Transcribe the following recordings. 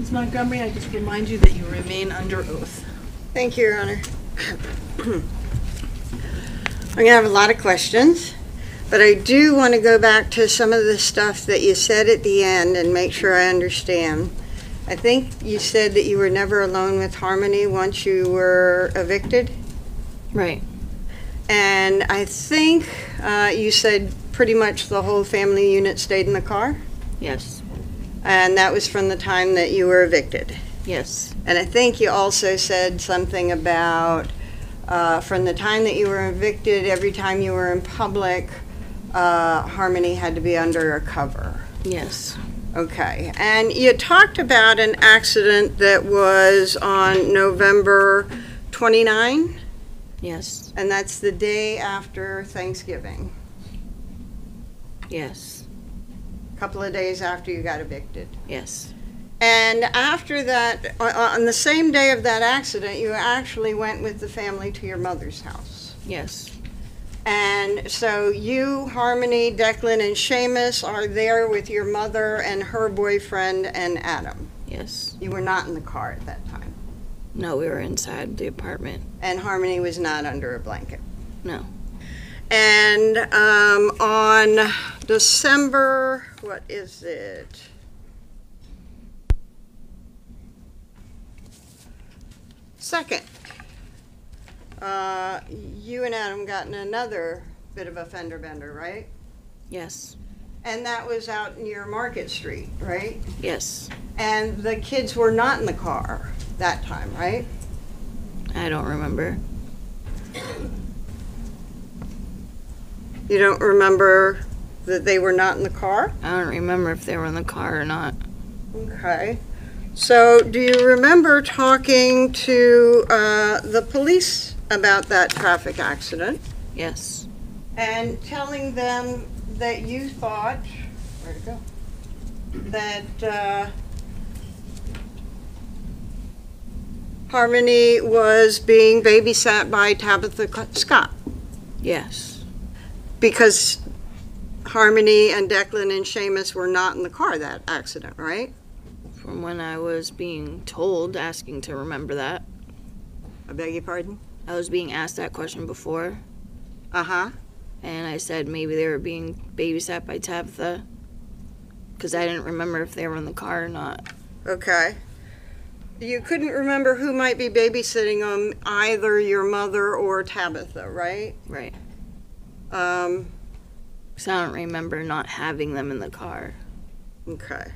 Ms. Montgomery, I just remind you that you remain under oath. Thank you, Your Honor. I'm gonna have a lot of questions, but I do want to go back to some of the stuff that you said at the end and make sure I understand. I think you said that you were never alone with Harmony once you were evicted, Right. and I think uh, you said pretty much the whole family unit stayed in the car, Yes. And that was from the time that you were evicted. Yes. And I think you also said something about uh, from the time that you were evicted, every time you were in public, uh, Harmony had to be under a cover. Yes. Okay. And you talked about an accident that was on November 29, Yes. and that's the day after Thanksgiving, Yes. A couple of days after you got evicted. Yes. And after that, on- on the same day of that accident, you actually went with the family to your mother's house. Yes. And so you, Harmony, Declan, and Seamus are there with your mother and her boyfriend and Adam. Yes. You were not in the car at that time. No, we were inside the apartment. And Harmony was not under a blanket. No. And um, on December, what is it? Second, uh, you and Adam gotten another bit of a fender bender, right? Yes. And that was out near Market Street, right? Yes. And the kids were not in the car that time, right? I don't remember. You don't remember that they were not in the car? I don't remember if they were in the car or not. Okay. So, do you remember talking to uh, the police about that traffic accident Yes. and telling them that you thought, where'd it go? That uh, Harmony was being babysat by Tabitha Scott Yes. Because Harmony and Declan and Seamus were not in the car that accident, right? From when I was being told, asking to remember that. I beg your pardon? I was being asked that question before, Uh huh. and I said maybe they were being babysat by Tabitha. Because I didn't remember if they were in the car or not. Okay. You couldn't remember who might be babysitting them, either your mother or Tabitha, right? Right. Um, Because I don't remember not having them in the car. okay.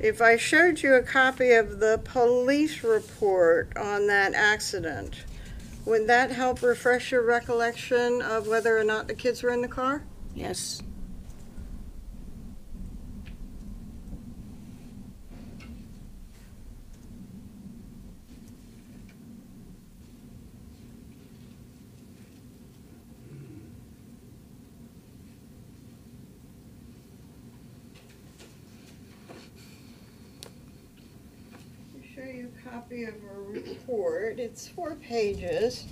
If I showed you a copy of the police report on that accident, would that help refresh your recollection of whether or not the kids were in the car? Yes. show you a copy a report. It's four pages,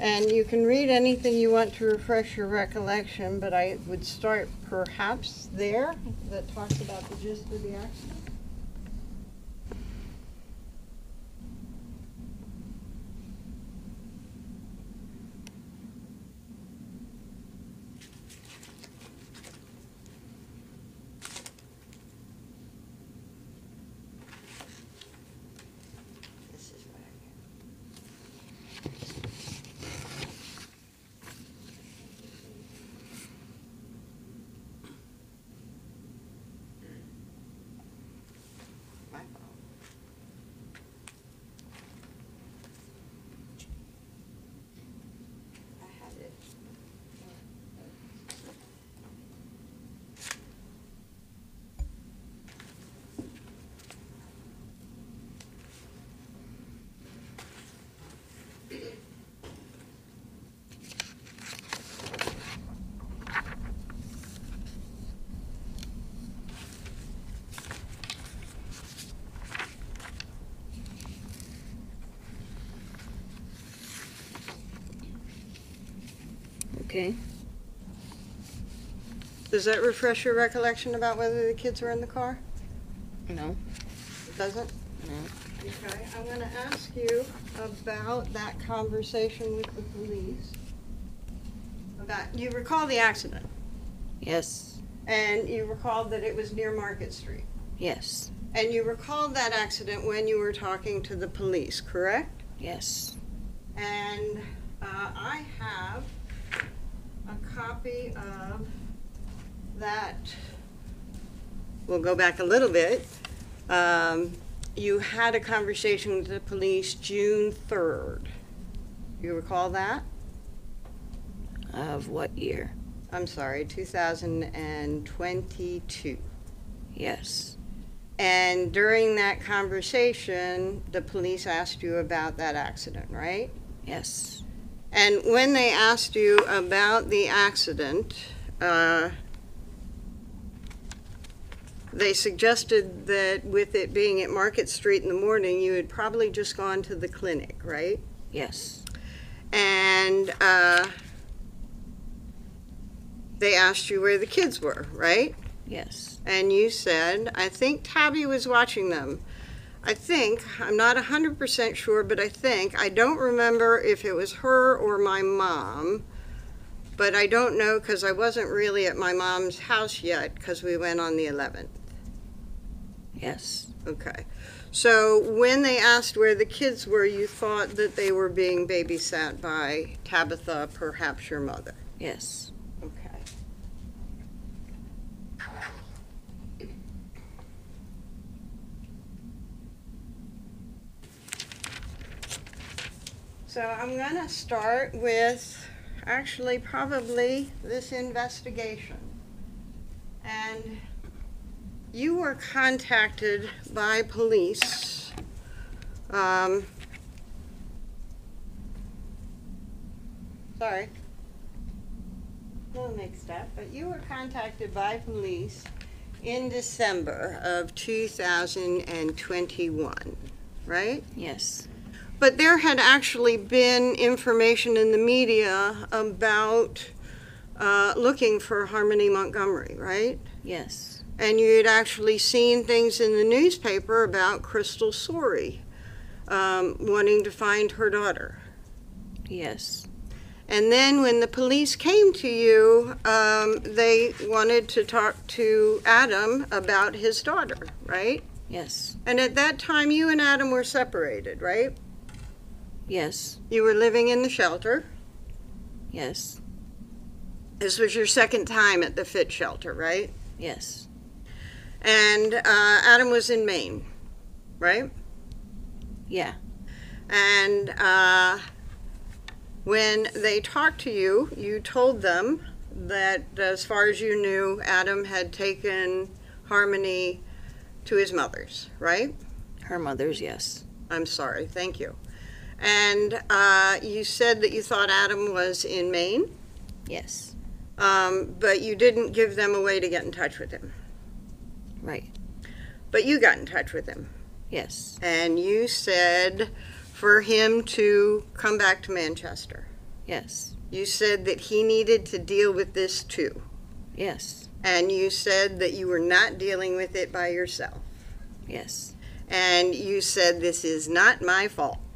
and you can read anything you want to refresh your recollection, but I would start perhaps there, that talks about the gist of the accident. This is what I My fault. I had it. Okay. Does that refresh your recollection about whether the kids were in the car? No. It doesn't? No. Okay, I'm gonna ask you about that conversation with the police. About, you recall the accident, Yes. and you recalled that it was near Market Street. Yes. And you recalled that accident when you were talking to the police, correct? Yes. And uh, I have a copy of that. We'll go back a little bit. Um, You had a conversation with the police June 3rd. You recall that? Of what year? I'm sorry, 2022. Yes. And during that conversation, the police asked you about that accident, right? Yes. And when they asked you about the accident, uh, they suggested that with it being at Market Street in the morning, you had probably just gone to the clinic, right? Yes. And uh, they asked you where the kids were, right? Yes. And you said, I think Tabby was watching them. I think, I'm not 100% sure, but I think, I don't remember if it was her or my mom, but I don't know because I wasn't really at my mom's house yet because we went on the 11th. Yes. Okay. So when they asked where the kids were, you thought that they were being babysat by Tabitha, perhaps your mother. Yes. Okay. So I'm gonna start with, actually, probably this investigation. And you were contacted by police, um, sorry little mixed up, but you were contacted by police in December of 2021, right? Yes. But there had actually been information in the media about uh, looking for Harmony Montgomery, right? Yes. And you had actually seen things in the newspaper about Crystal Sorey um, wanting to find her daughter. Yes. And then when the police came to you, um, they wanted to talk to Adam about his daughter, right? Yes. And at that time, you and Adam were separated, right? Yes. You were living in the shelter. Yes. This was your second time at the Fit Shelter, right? Yes. And uh, Adam was in Maine, right? Yeah. And uh, when they talked to you, you told them that as far as you knew, Adam had taken Harmony to his mother's, right? Her mother's yes. I'm sorry, thank you. And uh, you said that you thought Adam was in Maine, Yes. um, but you didn't give them a way to get in touch with him. Right. But you got in touch with him, Yes. and you said for him to come back to Manchester. Yes. You said that he needed to deal with this too. Yes. And you said that you were not dealing with it by yourself. Yes. And you said, This is not my fault.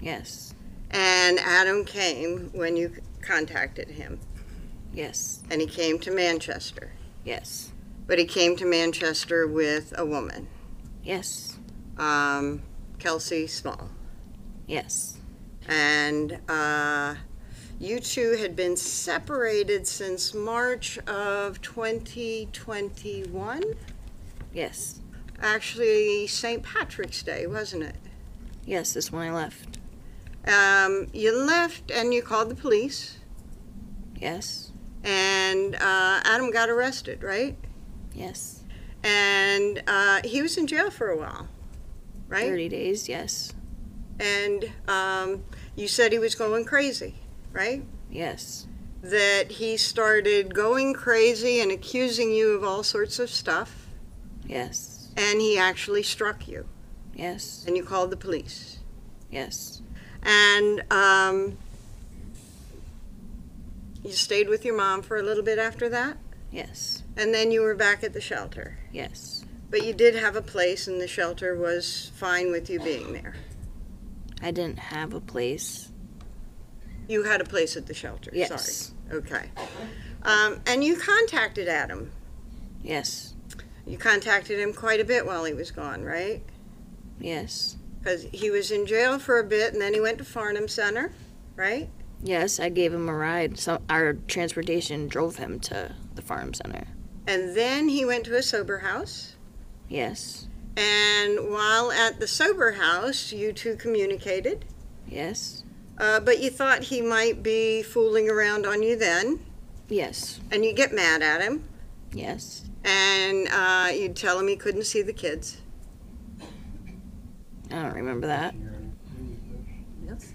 Yes. And Adam came when you contacted him, Yes. and he came to Manchester. Yes. But he came to Manchester with a woman, Yes. um, Kelsey Small. Yes. And uh, you two had been separated since March of 2021. Yes. Actually, St. Patrick's Day, wasn't it? Yes. That's when I left. Um, you left and you called the police, Yes. and uh, Adam got arrested, right? Yes. And uh, he was in jail for a while, right? 30 days. Yes. And um, you said he was going crazy, right? Yes. That he started going crazy and accusing you of all sorts of stuff, Yes. and he actually struck you, Yes. and you called the police. Yes. And um, you stayed with your mom for a little bit after that, Yes. and then you were back at the shelter. Yes. But you did have a place and the shelter was fine with you being there. I didn't have a place. You had a place at the shelter, Yes. sorry. Okay. Um, and you contacted Adam. Yes. You contacted him quite a bit while he was gone, right? Yes. Because he was in jail for a bit and then he went to Farnum Center, right? Yes, I gave him a ride. So our transportation drove him to the farm center. And then he went to a sober house. Yes. And while at the sober house, you two communicated. Yes. Uh, but you thought he might be fooling around on you then. Yes. And you get mad at him. Yes. And uh, you'd tell him he couldn't see the kids. I don't remember that. Yes.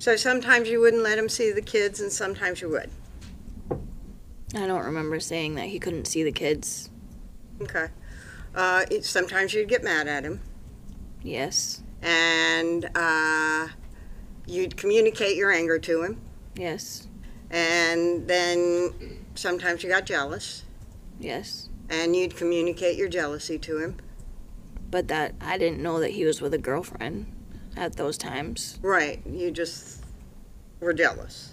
So sometimes you wouldn't let him see the kids, and sometimes you would. I don't remember saying that he couldn't see the kids. Okay. Uh, it, sometimes you'd get mad at him, Yes. and uh, you'd communicate your anger to him, Yes. and then sometimes you got jealous, Yes. and you'd communicate your jealousy to him. But that I didn't know that he was with a girlfriend at those times. Right. You just were jealous.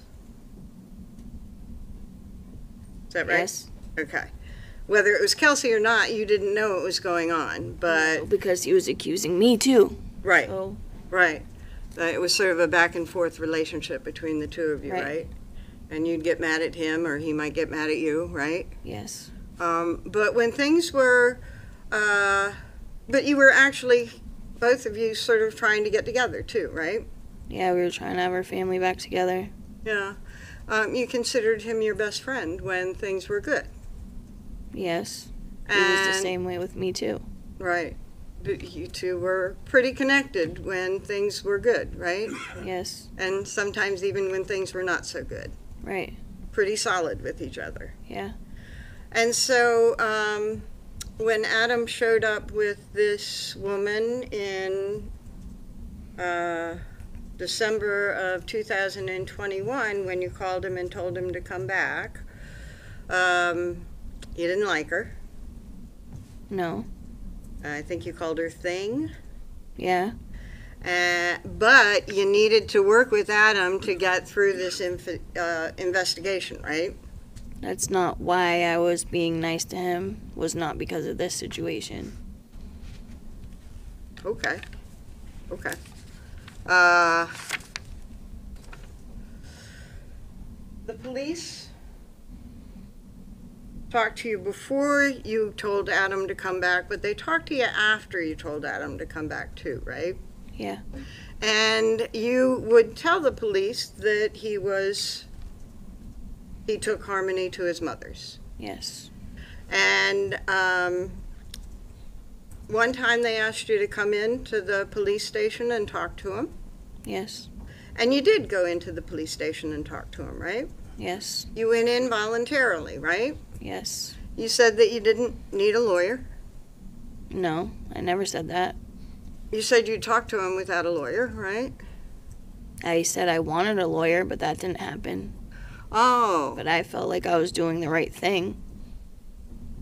Is that right? Yes. Okay. Whether it was Kelsey or not, you didn't know what was going on, but because he was accusing me too. right, So right. Uh, it was sort of a back and forth relationship between the two of you, Right. right? And you'd get mad at him, or he might get mad at you, right? yes. Um, but when things were, uh, but you were actually both of you sort of trying to get together too, right? Yeah, we were trying to have our family back together. Yeah. Um, you considered him your best friend when things were good. Yes. He was the same way with me too. Right. You two were pretty connected when things were good, right? Yes. And sometimes even when things were not so good. Right. Pretty solid with each other. Yeah. And so um, when Adam showed up with this woman in uh, December of 2021, when you called him and told him to come back, um, you didn't like her. No. I think you called her Thing. Yeah. Uh, but you needed to work with Adam to get through this inf- uh, investigation, right? That's not why I was being nice to him. Was not because of this situation. Okay. Okay. Uh, the police talked to you before you told Adam to come back, but they talked to you after you told Adam to come back too, right? Yeah. And you would tell the police that he was, he took Harmony to his mother's. Yes. And um, one time they asked you to come in to the police station and talk to him. Yes. And you did go into the police station and talk to him, right? Yes. You went in voluntarily, right? Yes. You said that you didn't need a lawyer. No, I never said that. You said you'd talk to him without a lawyer, right? I said I wanted a lawyer, but that didn't happen. Oh, But I felt like I was doing the right thing.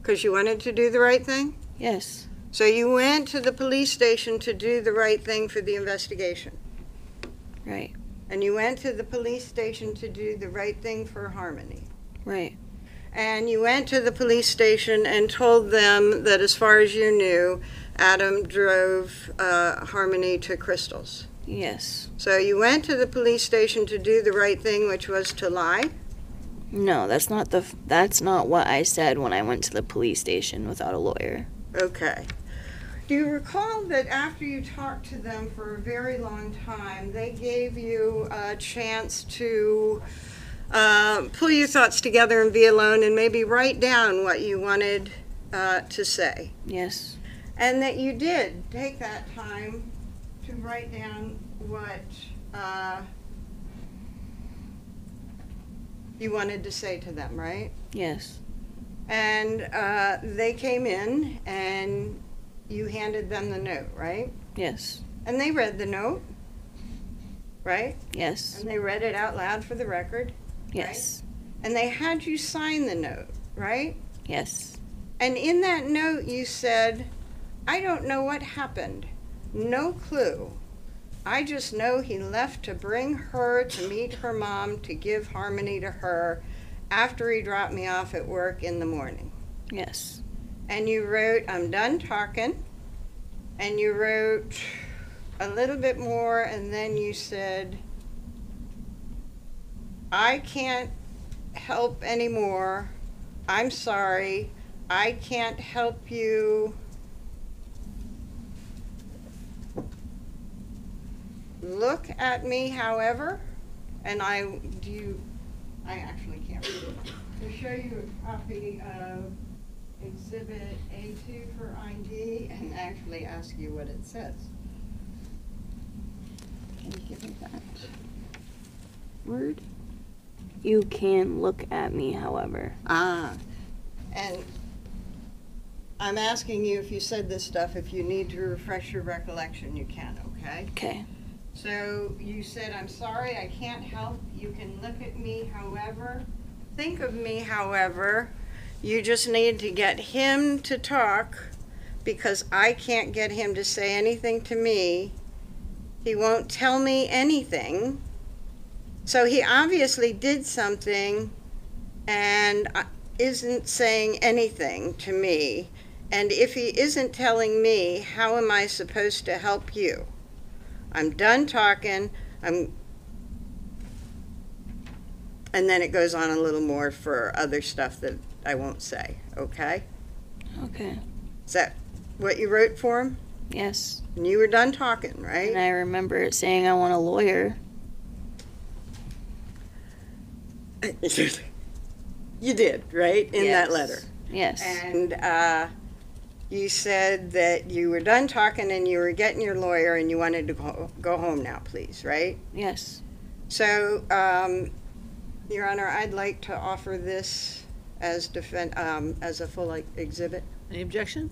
because you wanted to do the right thing? Yes. So you went to the police station to do the right thing for the investigation. Right. And you went to the police station to do the right thing for Harmony. Right. And you went to the police station and told them that as far as you knew, Adam drove uh, Harmony to Crystal's. Yes. So you went to the police station to do the right thing, which was to lie? No, that's not the. That's not what I said when I went to the police station without a lawyer. Okay. Do you recall that after you talked to them for a very long time, they gave you a chance to uh, pull your thoughts together and be alone and maybe write down what you wanted uh, to say? Yes. And that you did take that time to write down what uh, you wanted to say to them, right? Yes. And uh, they came in and you handed them the note, right? Yes. And they read the note, right? Yes. And they read it out loud for the record. Yes. And they had you sign the note, right? Yes. And in that note, you said, I don't know what happened. No clue. I just know he left to bring her to meet her mom to give Harmony to her after he dropped me off at work in the morning. Yes. And you wrote, I'm done talking. And you wrote a little bit more, and then you said, I can't help anymore. I'm sorry. I can't help you. Look at me, however, and I do you, I actually can't read it. To show you a copy of Exhibit A2 for ID and actually ask you what it says. Can you give me that? Word. You can look at me, however. Ah, and I'm asking you if you said this stuff, if you need to refresh your recollection, you can, okay? Okay. So you said, I'm sorry, I can't help. You can look at me however. Think of me however. You just need to get him to talk because I can't get him to say anything to me. He won't tell me anything. So he obviously did something and uh, isn't saying anything to me. And if he isn't telling me, how am I supposed to help you? I'm done talking. I'm and then it goes on a little more for other stuff that I won't say, okay? Okay. Is that what you wrote for him? Yes. And you were done talking, right? And? I remember it saying I want a lawyer. you did, right? In that letter. Yes. And uh, you said that you were done talking and you were getting your lawyer and you wanted to go, go home now, please, right? yes. So, um, Your Honor, I'd like to offer this as defend, um, as a full like, exhibit. Any objection?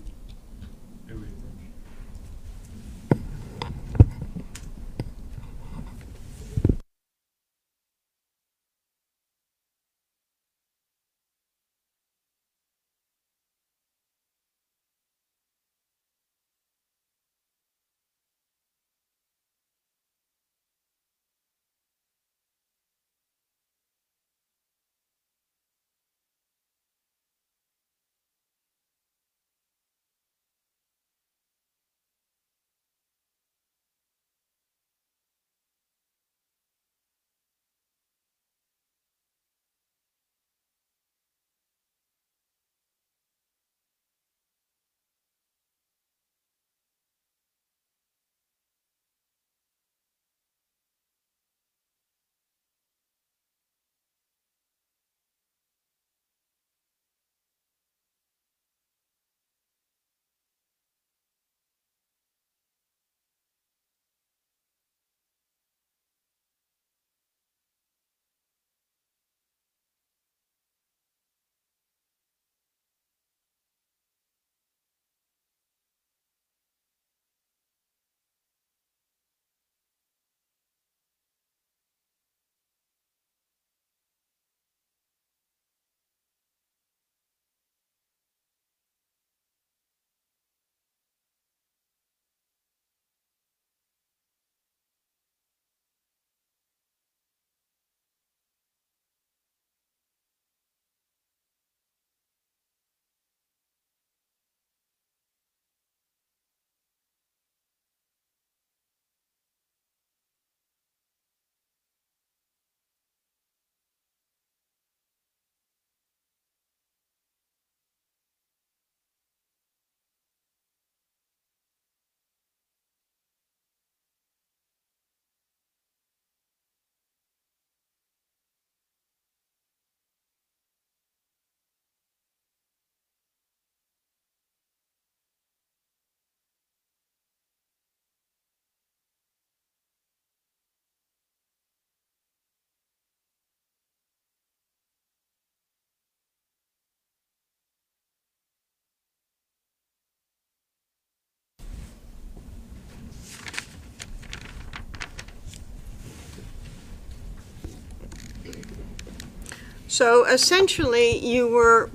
So essentially, you were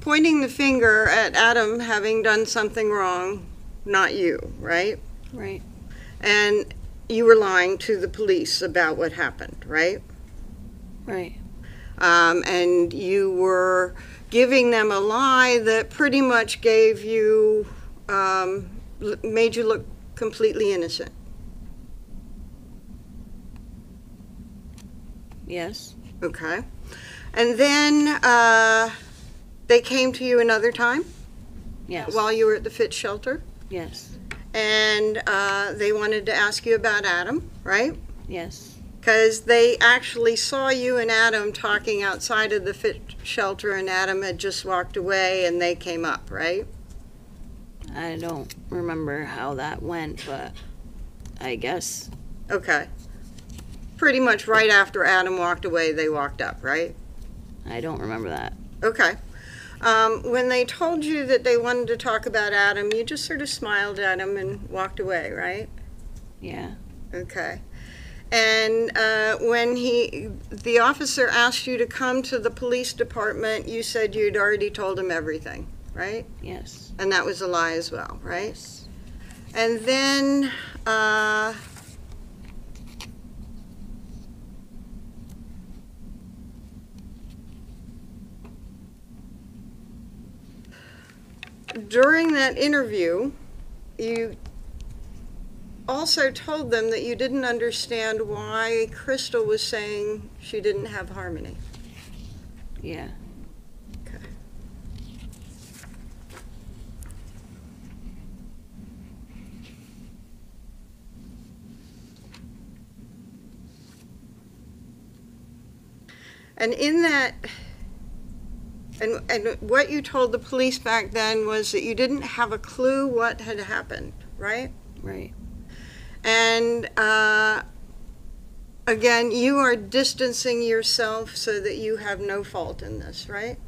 pointing the finger at Adam having done something wrong, not you, right? Right. And you were lying to the police about what happened, right? Right. Um, and you were giving them a lie that pretty much gave you, um, l- made you look completely innocent. Yes. Okay. And then uh, they came to you another time Yes. while you were at the Fitz shelter, yes. and uh, they wanted to ask you about Adam, right? Yes. Because they actually saw you and Adam talking outside of the Fitz shelter, and Adam had just walked away, and they came up, right? I don't remember how that went, but I guess. Okay. Pretty much right after Adam walked away, they walked up, right? I don't remember that. Okay. Um, when they told you that they wanted to talk about Adam, you just sort of smiled at him and walked away, right? Yeah. Okay. And uh, when he, the officer asked you to come to the police department, you said you'd already told him everything, right? Yes. And that was a lie as well, right? Yes. And then, uh, during that interview, you also told them that you didn't understand why Crystal was saying she didn't have harmony. Yeah. Okay. And in that, and, and what you told the police back then was that you didn't have a clue what had happened, right? Right. And uh, again, you are distancing yourself so that you have no fault in this, right?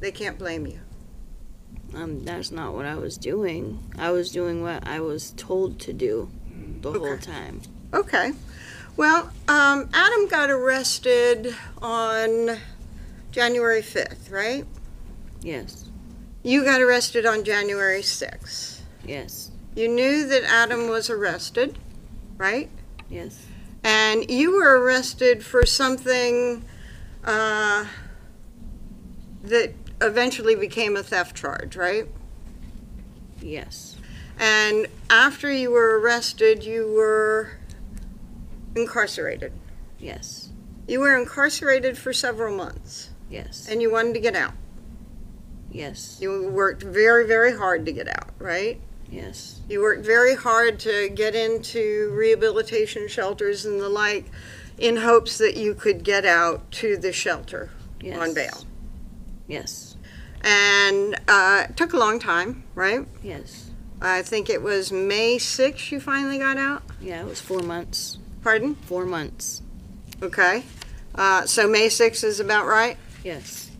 They can't blame you. Um, that's not what I was doing. I was doing what I was told to do the whole time. Okay. Well, um, Adam got arrested on January 5th, right? Yes. You got arrested on January 6th. Yes. You knew that Adam was arrested, right? Yes. And you were arrested for something uh, that eventually became a theft charge, right? Yes. And after you were arrested, you were incarcerated. Yes. You were incarcerated for several months, Yes. and you wanted to get out. Yes. You worked very, very hard to get out, right? Yes. You worked very hard to get into rehabilitation shelters and the like in hopes that you could get out to the shelter Yes. on bail. Yes. And uh, it took a long time, right? Yes. I think it was May 6th you finally got out. Yeah, it was four months. Pardon? Four months. Okay. Uh, so May 6th is about right? Yes.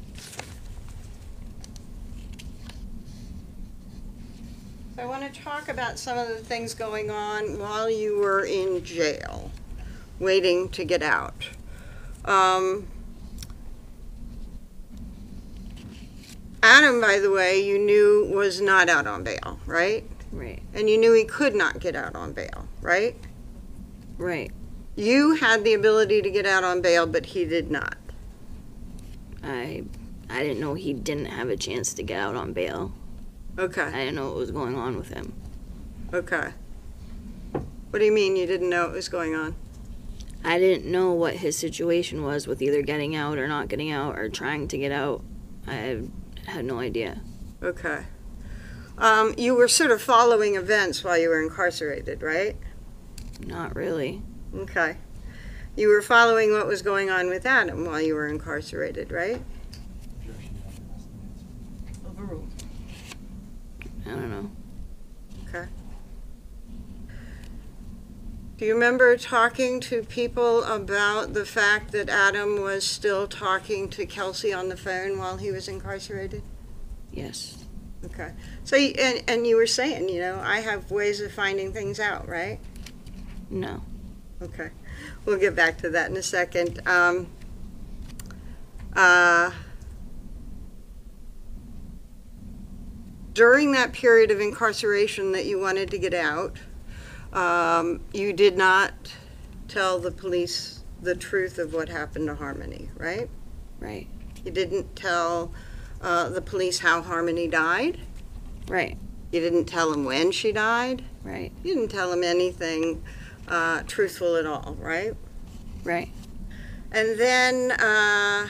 I want to talk about some of the things going on while you were in jail, waiting to get out. Um, Adam, by the way, you knew was not out on bail, right? Right. And you knew he could not get out on bail, right? Right. You had the ability to get out on bail, but he did not. I I didn't know he didn't have a chance to get out on bail. Okay. I Okay, didn't know what was going on with him. okay. What do you mean you didn't know what was going on? I didn't know what his situation was with either getting out or not getting out or trying to get out. I had no idea. Okay. Um, you were sort of following events while you were incarcerated, right? Not really. Okay. You were following what was going on with Adam while you were incarcerated, right? Overruled. I don't know. Okay. Do you remember talking to people about the fact that Adam was still talking to Kelsey on the phone while he was incarcerated? Yes. Okay. So, and, and you were saying, you know, I have ways of finding things out, right? No. Okay. We'll get back to that in a second. Um, uh, during that period of incarceration that you wanted to get out, um, you did not tell the police the truth of what happened to Harmony, right? Right. You didn't tell uh, the police how Harmony died. Right. You didn't tell them when she died. Right. You didn't tell them anything uh, truthful at all, right? Right. And then uh,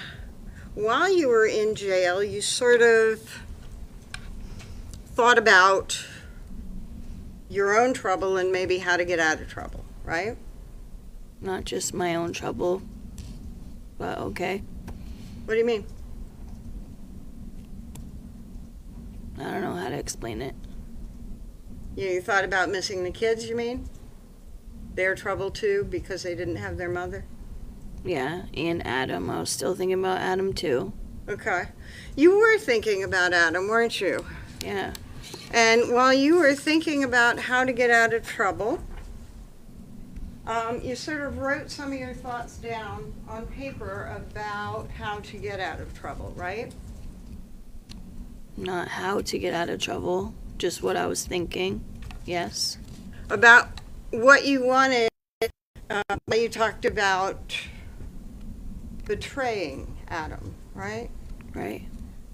while you were in jail, you sort of thought about your own trouble and maybe how to get out of trouble, right? Not just my own trouble, but okay. What do you mean? I don't know how to explain it. You thought about missing the kids, you mean? Their trouble too because they didn't have their mother? Yeah, and Adam. I was still thinking about Adam too. Okay. You were thinking about Adam, weren't you? Yeah. And while you were thinking about how to get out of trouble, um, you sort of wrote some of your thoughts down on paper about how to get out of trouble, right? Not how to get out of trouble, just what I was thinking. Yes. About what you wanted. Uh, you talked about betraying Adam, right? Right.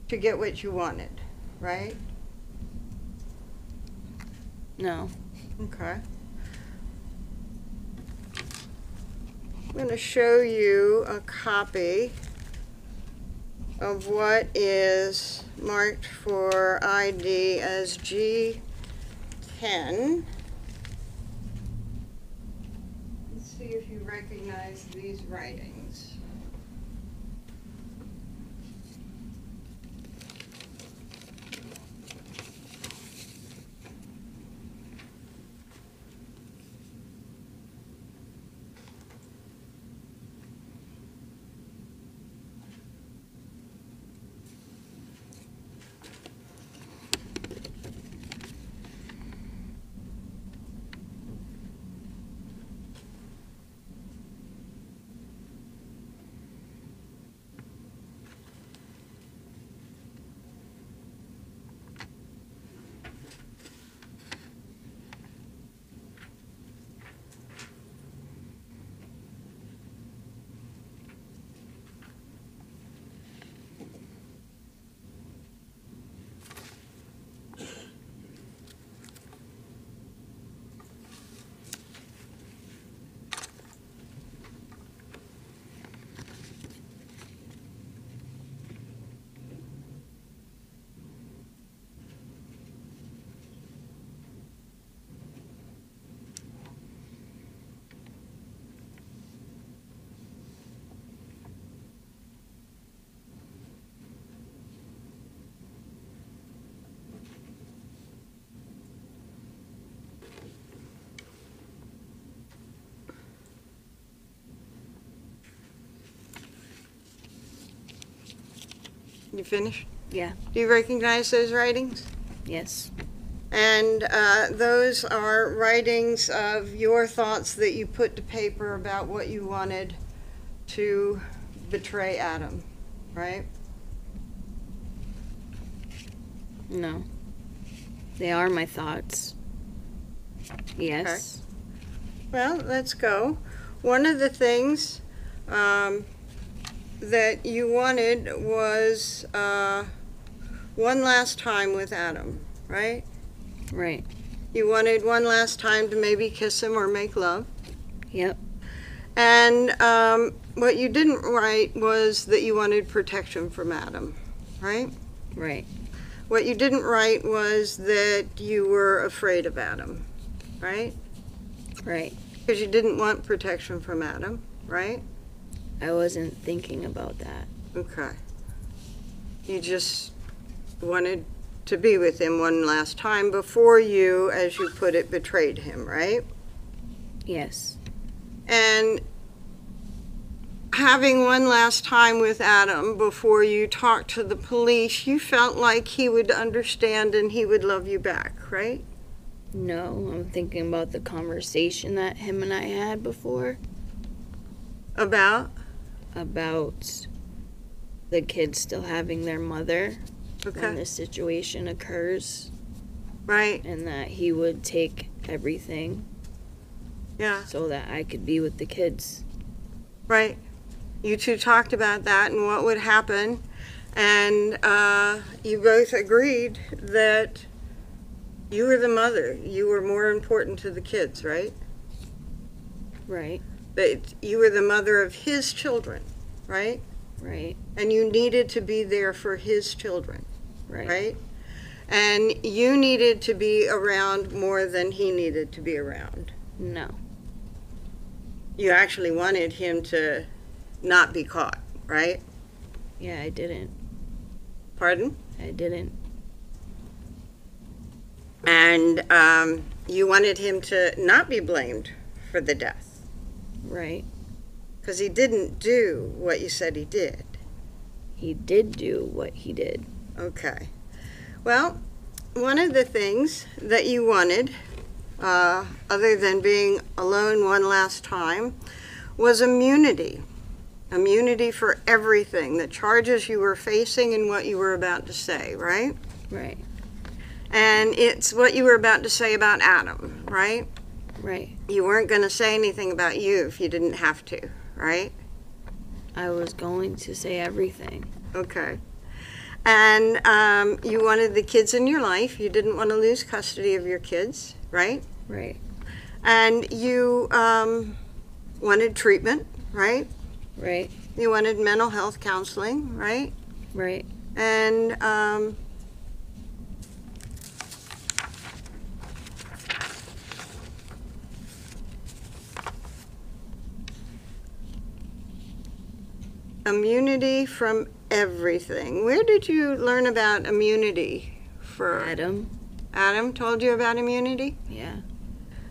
To get what you wanted, right? No. Okay. I'm going to show you a copy of what is marked for ID as G10. Let's see if you recognize these writings. You finished? Yeah. Do you recognize those writings? Yes. And uh, those are writings of your thoughts that you put to paper about what you wanted to betray Adam, right? No. They are my thoughts. Yes. Okay. Well, let's go. One of the things um, that you wanted was uh, one last time with Adam, right? Right. You wanted one last time to maybe kiss him or make love. Yep. And um, what you didn't write was that you wanted protection from Adam, right? Right. What you didn't write was that you were afraid of Adam, right? Right. Because you didn't want protection from Adam, right? I wasn't thinking about that. Okay. You just wanted to be with him one last time before you, as you put it, betrayed him, right? Yes. And having one last time with Adam before you talked to the police, you felt like he would understand and he would love you back, right? No, I'm thinking about the conversation that him and I had before About? About the kids still having their mother when Okay, this situation occurs right, and that he would take everything yeah, so that I could be with the kids. right. You two talked about that and what would happen. And uh, you both agreed that you were the mother. You were more important to the kids, right? Right, That you were the mother of his children, right? right, And you needed to be there for his children, right. right? And you needed to be around more than he needed to be around. No, You actually wanted him to not be caught, right? yeah, I didn't. Pardon? I didn't. And um, you wanted him to not be blamed for the death Right. because he didn't do what you said he did. He did do what he did. Okay. Well, one of the things that you wanted, uh, other than being alone one last time, was immunity. Immunity for everything, the charges you were facing and what you were about to say, right? Right, And it's what you were about to say about Adam, right? Right. You weren't going to say anything about you if you didn't have to, right? I was going to say everything. Okay. And um, you wanted the kids in your life. You didn't want to lose custody of your kids, right? Right, And you um, wanted treatment, right? right, You wanted mental health counseling, right? right, And um, immunity from everything. Where did you learn about immunity for Adam. Adam told you about immunity? Yeah,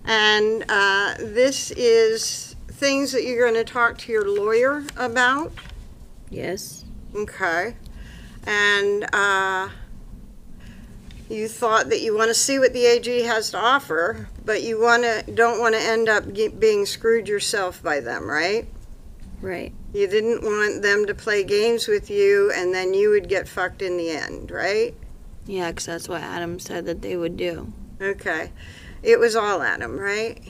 And uh, this is things that you're going to talk to your lawyer about. yes, Okay. And uh, you thought that you want to see what the AG has to offer, but you want to don't want to end up being screwed yourself by them, right? right, You didn't want them to play games with you and then you would get fucked in the end, right? yeah, because that's what Adam said that they would do. Okay. It was all Adam, right?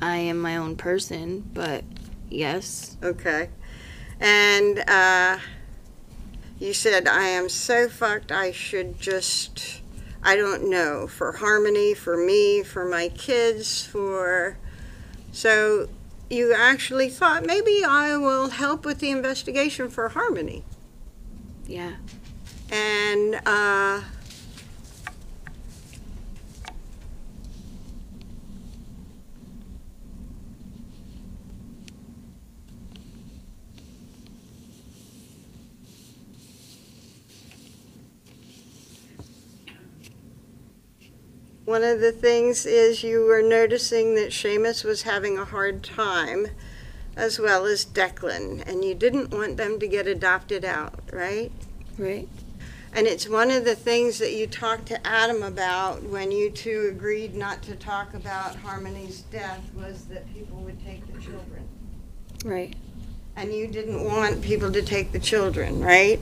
I am my own person, but yes, Okay. And uh, you said, I am so fucked, I should just, I don't know, for Harmony, for me, for my kids, for. So you actually thought, maybe I will help with the investigation for Harmony. yeah, And uh, one of the things is you were noticing that Seamus was having a hard time, as well as Declan, and you didn't want them to get adopted out, right? right, And it's one of the things that you talked to Adam about when you two agreed not to talk about Harmony's death was that people would take the children. right, And you didn't want people to take the children, right?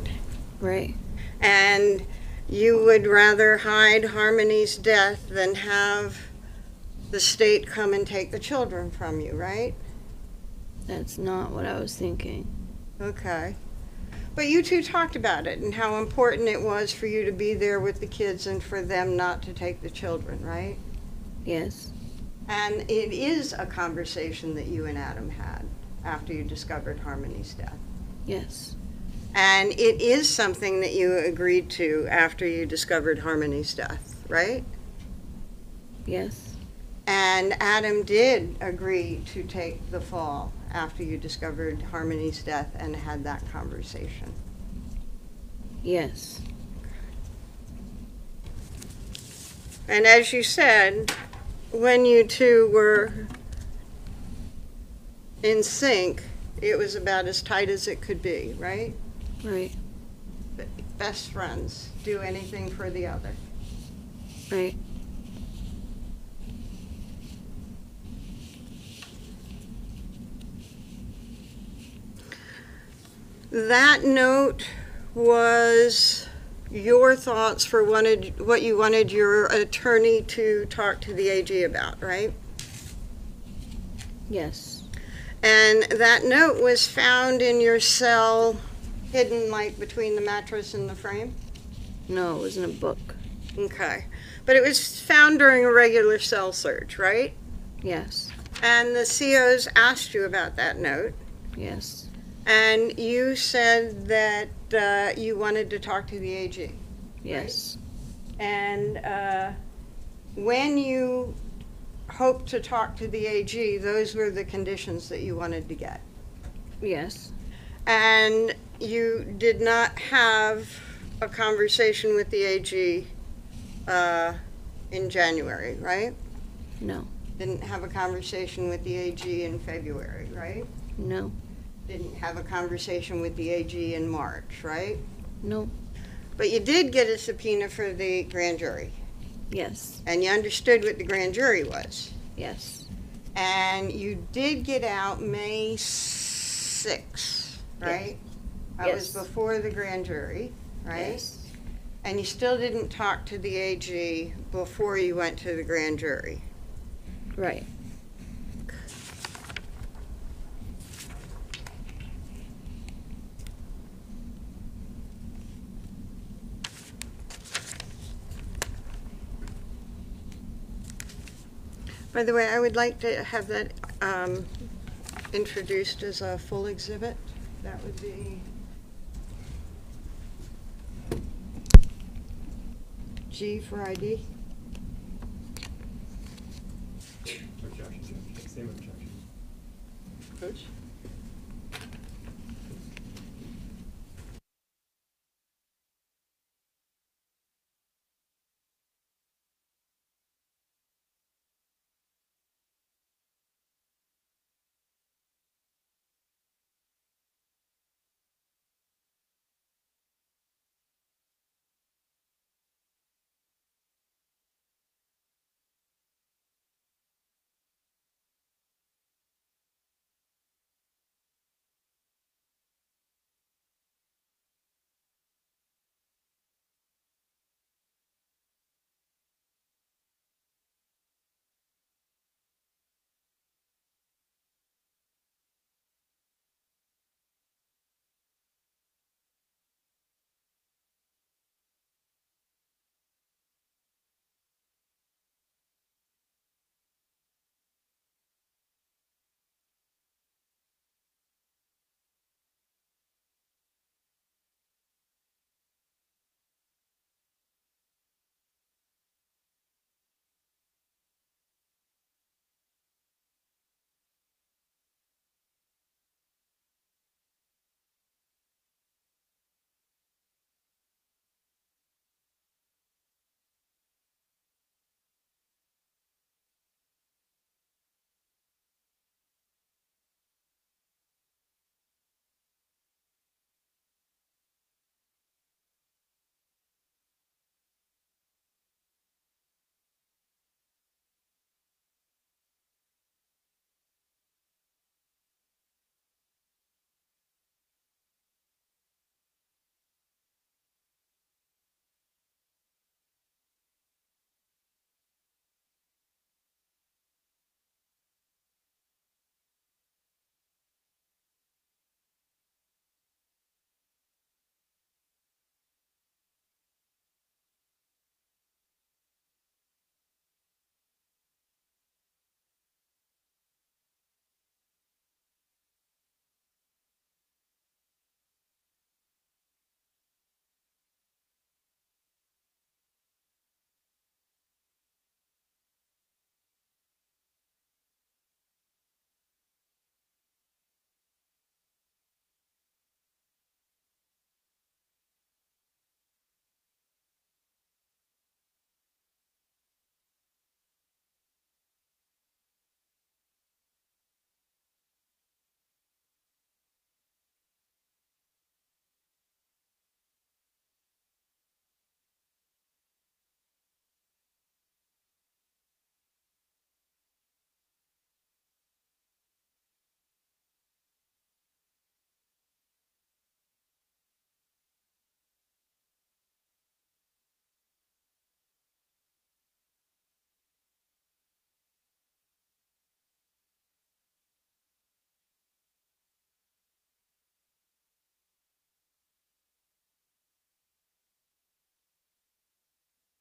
right, And you would rather hide Harmony's death than have the state come and take the children from you, right? that's not what I was thinking. Okay. But you two talked about it and how important it was for you to be there with the kids and for them not to take the children, right? Yes, And it is a conversation that you and Adam had after you discovered Harmony's death. yes, And it is something that you agreed to after you discovered Harmony's death, right? yes, And Adam did agree to take the fall after you discovered Harmony's death and had that conversation. yes, And as you said, when you two were in sync, it was about as tight as it could be, right? Right, Best friends, do anything for the other. right, that note was your thoughts for wanted, what you wanted your attorney to talk to the AG about, right? Yes. And that note was found in your cell, hidden like between the mattress and the frame? No, it was in a book. Okay. But it was found during a regular cell search, right? Yes. And the COs asked you about that note, Yes. and you said that uh, you wanted to talk to the AG. Yes. And uh, when you hoped to talk to the AG, those were the conditions that you wanted to get. Yes. And you did not have a conversation with the AG uh, in January, right? No. Didn't have a conversation with the AG in February, right? No. Didn't have a conversation with the AG in March, right? No. But you did get a subpoena for the grand jury, Yes. and you understood what the grand jury was. Yes. And you did get out May 6th, right? That was Yes. before the grand jury, right? Yes. And you still didn't talk to the AG before you went to the grand jury. Right. By the way, I would like to have that um, introduced as a full exhibit. That would be G for ID. Objections. Same objection. Coach?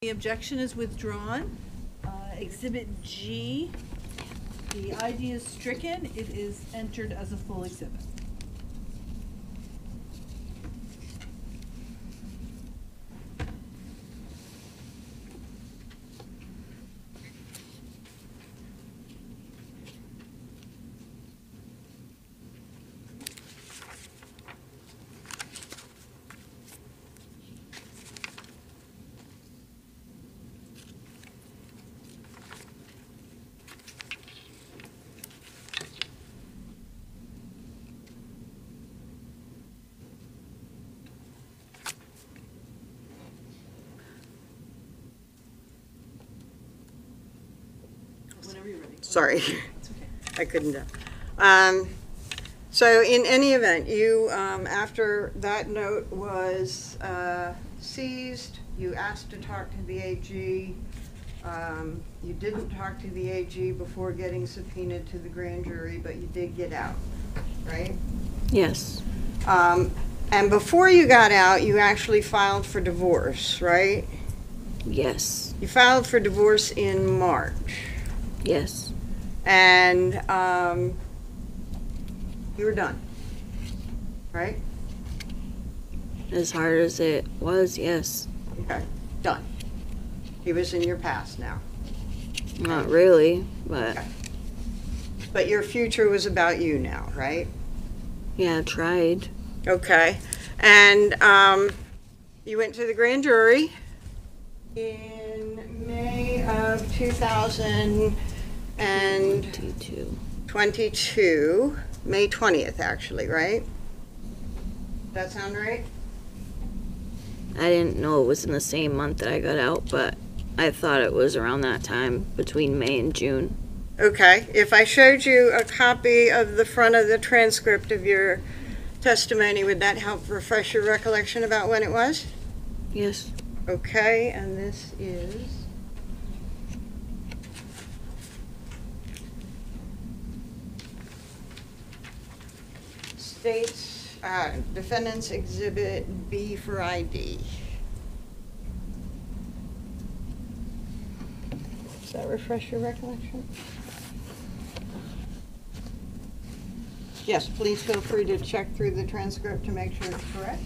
The objection is withdrawn. Uh, Exhibit G, the ID is stricken. It is entered as a full exhibit. Sorry. I couldn't. uh, Um, so in any event, you, um, after that note was, uh, seized, you asked to talk to the AG. Um, you didn't talk to the AG before getting subpoenaed to the grand jury, but you did get out, right? Yes. Um, and before you got out, you actually filed for divorce, right? Yes. You filed for divorce in March. Yes. And um, you were done, right? As hard as it was, yes. Okay, done. He was in your past now, Not really, but Okay. but your future was about you now, right? yeah, I tried. Okay, and um, you went to the grand jury in May of 2022, T2. May 20th, actually, right? That sound right? I didn't know it was in the same month that I got out, but I thought it was around that time between May and June. Okay, if I showed you a copy of the front of the transcript of your testimony, would that help refresh your recollection about when it was? Yes. Okay, and this is. States, uh, defendants exhibit B for ID. Does that refresh your recollection? Yes, please feel free to check through the transcript to make sure it's correct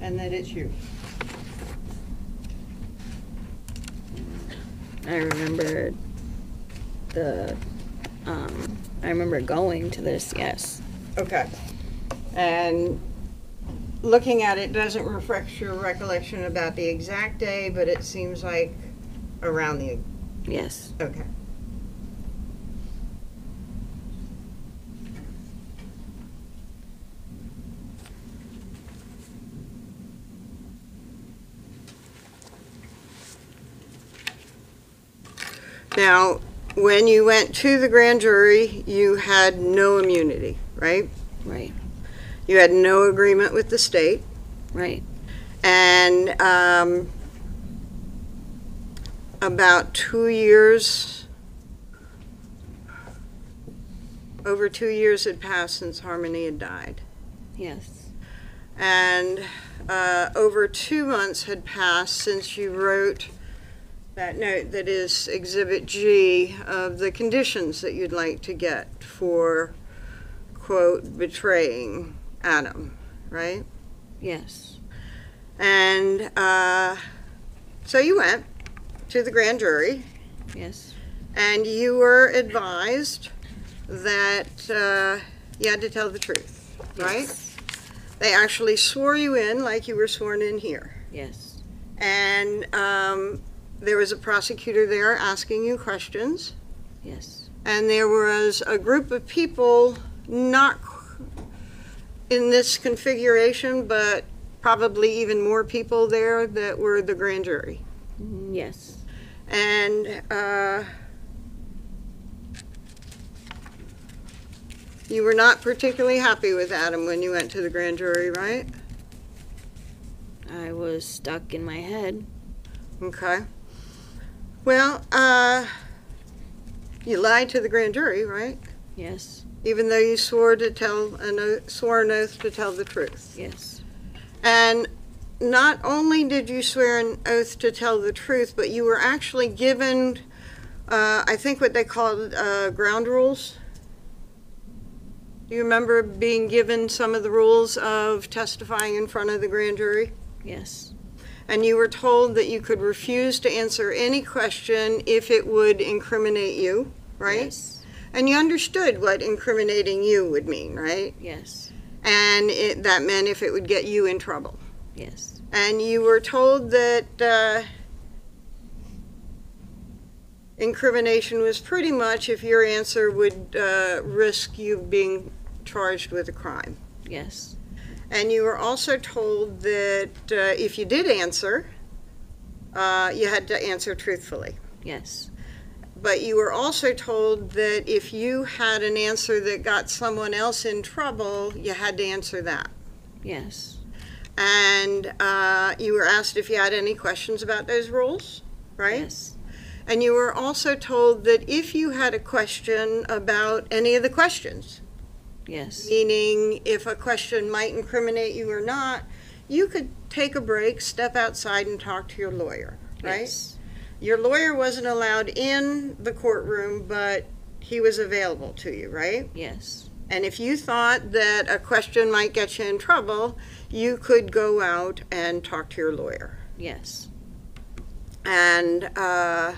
and that it's you. I remember the um I remember going to this, yes. Okay. And looking at it doesn't refresh your recollection about the exact day, but it seems like around the, Yes. okay. Now, when you went to the grand jury, you had no immunity, right? Right. You had no agreement with the state, Right. and um, about two years, over two years had passed since Harmony had died. Yes. And uh, over two months had passed since you wrote that note that is Exhibit G of the conditions that you'd like to get for, quote, betraying Adam, right? Yes. And uh, so you went to the grand jury Yes. and you were advised that uh, you had to tell the truth, right? Yes. They actually swore you in like you were sworn in here. Yes. And um, there was a prosecutor there asking you questions. Yes. And there was a group of people not in this configuration, but probably even more people there that were the grand jury. Yes. And uh, you were not particularly happy with Adam when you went to the grand jury, right? I was stuck in my head. Okay. Well, uh, you lied to the grand jury, right? Yes. Even though you swore to tell, an oath, swore an oath to tell the truth. Yes. And not only did you swear an oath to tell the truth, but you were actually given, uh, I think what they called, uh, ground rules? Do you remember being given some of the rules of testifying in front of the grand jury? Yes. And you were told that you could refuse to answer any question if it would incriminate you, right? Yes. And you understood what incriminating you would mean, right? Yes. And it, that meant if it would get you in trouble. Yes. And you were told that uh, incrimination was pretty much if your answer would uh, risk you being charged with a crime. Yes. And you were also told that uh, if you did answer, uh, you had to answer truthfully. Yes. But you were also told that if you had an answer that got someone else in trouble, you had to answer that. Yes. And uh, you were asked if you had any questions about those rules, right? Yes. And you were also told that if you had a question about any of the questions, Yes. meaning if a question might incriminate you or not, you could take a break, step outside, and talk to your lawyer, right? Yes. Your lawyer wasn't allowed in the courtroom, but he was available to you, right? Yes. And if you thought that a question might get you in trouble, you could go out and talk to your lawyer. Yes. And uh,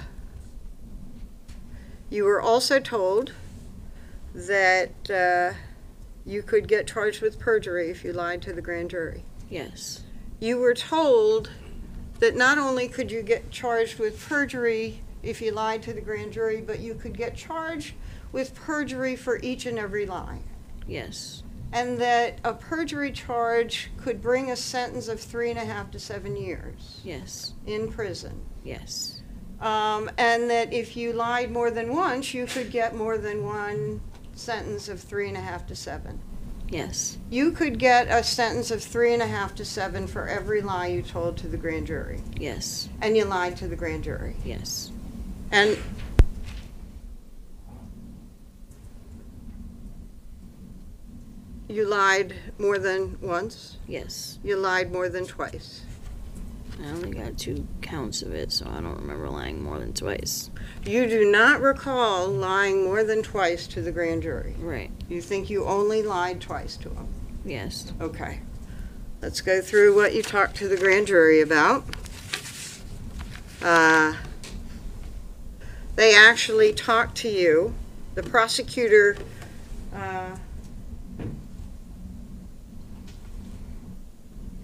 you were also told that uh, you could get charged with perjury if you lied to the grand jury. Yes. You were told that not only could you get charged with perjury if you lied to the grand jury, but you could get charged with perjury for each and every lie. Yes. And that a perjury charge could bring a sentence of three and a half to seven years Yes. in prison. Yes. Um, and that if you lied more than once, you could get more than one sentence of three and a half to seven. Yes. You could get a sentence of three and a half to seven for every lie you told to the grand jury. Yes. And you lied to the grand jury. Yes. And you lied more than once. Yes. You lied more than twice. I only got two counts of it, so I don't remember lying more than twice. You do not recall lying more than twice to the grand jury. Right. You think you only lied twice to them. Yes. Okay. Let's go through what you talked to the grand jury about. Uh, They actually talked to you. The prosecutor uh,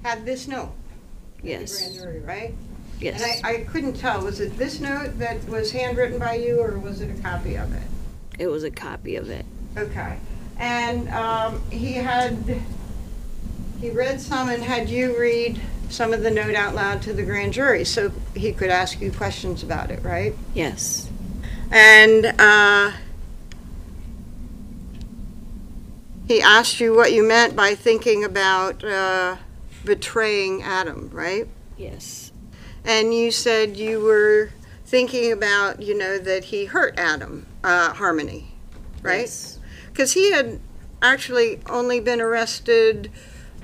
had this note. The Yes. Grand jury, right? Yes. And I, I couldn't tell, was it this note that was handwritten by you, or was it a copy of it? It was a copy of it. Okay. And um, he had, he read some and had you read some of the note out loud to the grand jury, so he could ask you questions about it, right? Yes. And uh, he asked you what you meant by thinking about uh, betraying Adam, right? Yes. And you said you were thinking about, you know, that he hurt Adam, uh, Harmony, right? Yes. Because he had actually only been arrested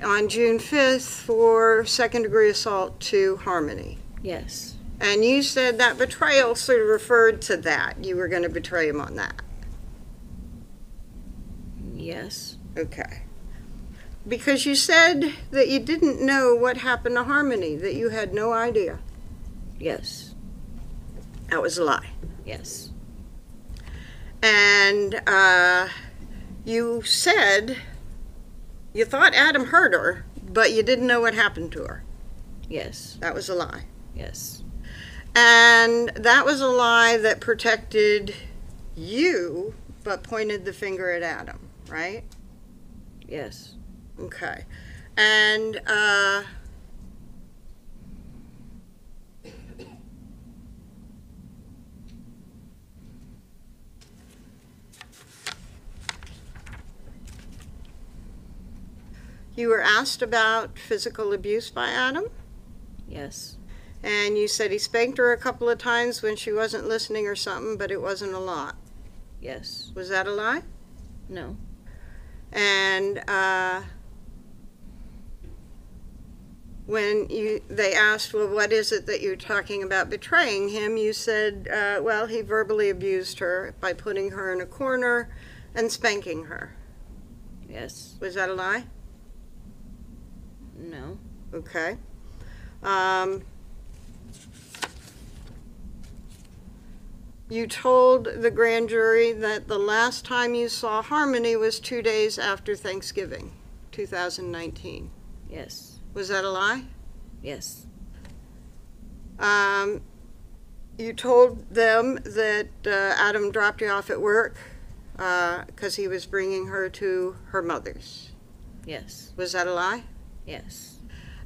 on June 5th for second degree assault to Harmony. Yes. And you said that betrayal sort of referred to that. You were going to betray him on that. Yes. Okay. Because you said that you didn't know what happened to Harmony, that you had no idea. Yes. That was a lie. Yes. And uh, you said you thought Adam hurt her, but you didn't know what happened to her. Yes. That was a lie. Yes. And that was a lie that protected you, but pointed the finger at Adam, right? Yes. Okay. And uh, you were asked about physical abuse by Adam, Yes. and you said he spanked her a couple of times when she wasn't listening or something, but it wasn't a lot. Yes. Was that a lie? No. And uh, when you, they asked, well, what is it that you're talking about betraying him? You said, uh, well, he verbally abused her by putting her in a corner and spanking her. Yes. Was that a lie? No. Okay. Um, you told the grand jury that the last time you saw Harmony was two days after Thanksgiving, 2019. Yes. Was that a lie? Yes. Um, you told them that uh, Adam dropped you off at work because he was bringing her to her mother's. Yes. Was that a lie? Yes.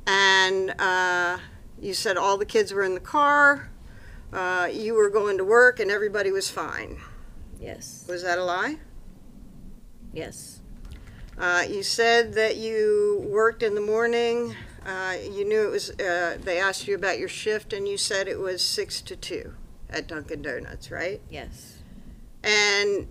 and uh, you said all the kids were in the car, uh, you were going to work, and everybody was fine. Yes. Was that a lie? Yes. Uh, you said that you worked in the morning. Uh, you knew it was. Uh, they asked you about your shift, and you said it was six to two at Dunkin' Donuts, right? Yes. And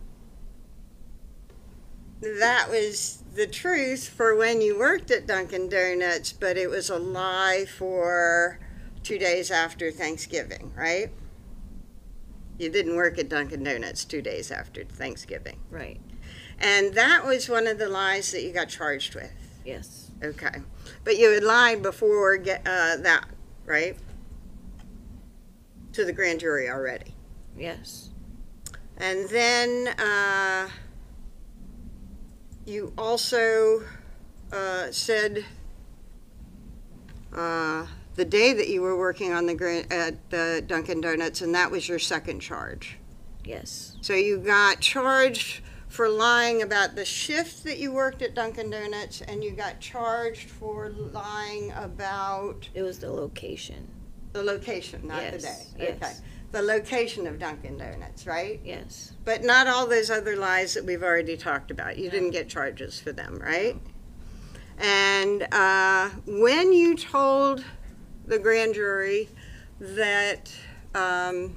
that was the truth for when you worked at Dunkin' Donuts, but it was a lie for two days after Thanksgiving, right? You didn't work at Dunkin' Donuts two days after Thanksgiving. Right. And that was one of the lies that you got charged with. Yes. Okay. But you had lied before get, uh, that, right? To the grand jury already. Yes. And then uh, you also uh, said uh, the day that you were working on the gran- at the Dunkin' Donuts, and that was your second charge. Yes. So you got charged for lying about the shift that you worked at Dunkin' Donuts, and you got charged for lying about It was the location. the location, not the Yes, day. Okay. yes. The location of Dunkin' Donuts, right? Yes. But not all those other lies that we've already talked about. You didn't get charges for them, right? And uh, when you told the grand jury that um,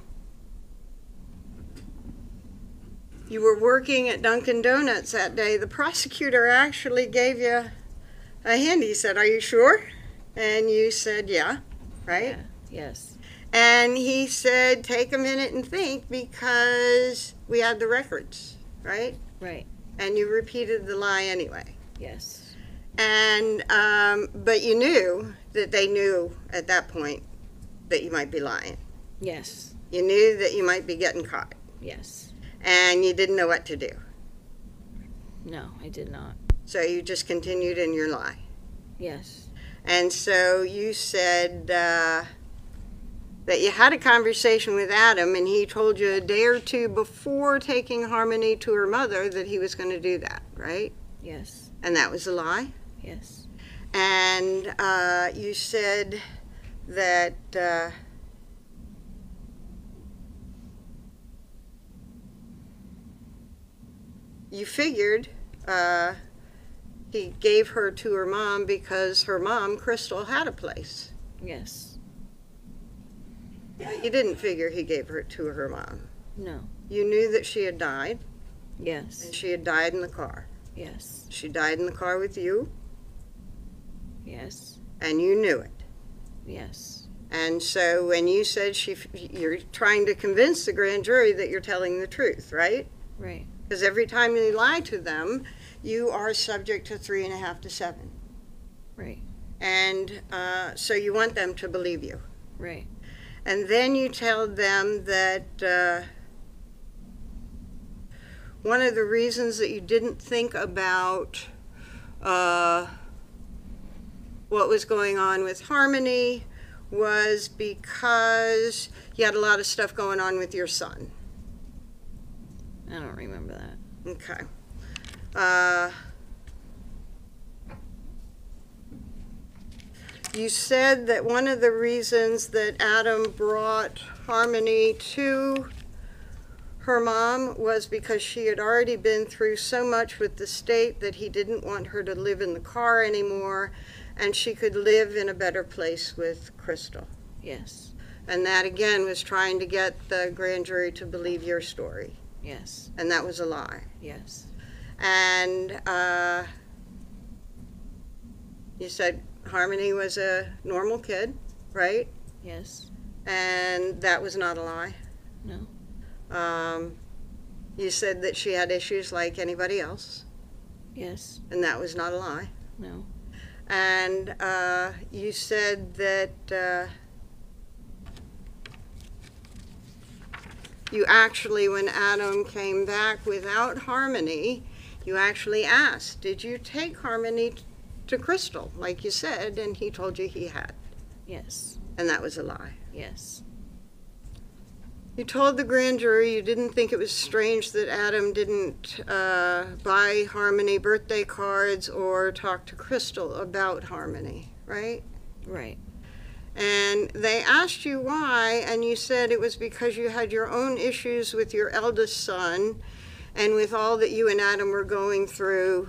you were working at Dunkin' Donuts that day, the prosecutor actually gave you a hint. He said, Are you sure? And you said, Yeah, right? Yeah. Yes. And he said, take a minute and think because we had the records, right? Right. And you repeated the lie anyway. Yes. And, um, but you knew that they knew at that point that you might be lying. Yes. You knew that you might be getting caught. Yes. And you didn't know what to do. No, I did not. So you just continued in your lie. Yes. And so you said uh, that you had a conversation with Adam, and he told you a day or two before taking Harmony to her mother that he was going to do that, right? Yes. And that was a lie. Yes. And uh, you said that uh, you figured uh, he gave her to her mom because her mom, Crystal, had a place. Yes. You didn't figure he gave her to her mom. No. You knew that she had died, Yes. and she had died in the car. Yes. She died in the car with you, Yes. and you knew it. Yes. And so when you said she, you're trying to convince the grand jury that you're telling the truth, right? Right. Because every time you lie to them, you are subject to three and a half to seven. Right. And uh, so you want them to believe you. Right. And then you tell them that uh, one of the reasons that you didn't think about uh, what was going on with Harmony was because you had a lot of stuff going on with your son. I don't remember that. Okay. Uh, you said that one of the reasons that Adam brought Harmony to her mom was because she had already been through so much with the state that he didn't want her to live in the car anymore and she could live in a better place with Crystal. Yes. And that again was trying to get the grand jury to believe your story. Yes. And that was a lie. Yes. and uh, you said Harmony was a normal kid, right? Yes. And that was not a lie. No. Um, you said that she had issues like anybody else, Yes. and that was not a lie. No. And uh, you said that uh, you actually, when Adam came back without Harmony, you actually asked, Did you take Harmony to Crystal, like you said? And he told you he had. Yes. And that was a lie. Yes. You told the grand jury you didn't think it was strange that Adam didn't uh, buy Harmony birthday cards or talk to Crystal about Harmony, right? Right. And they asked you why, and you said it was because you had your own issues with your eldest son, and with all that you and Adam were going through,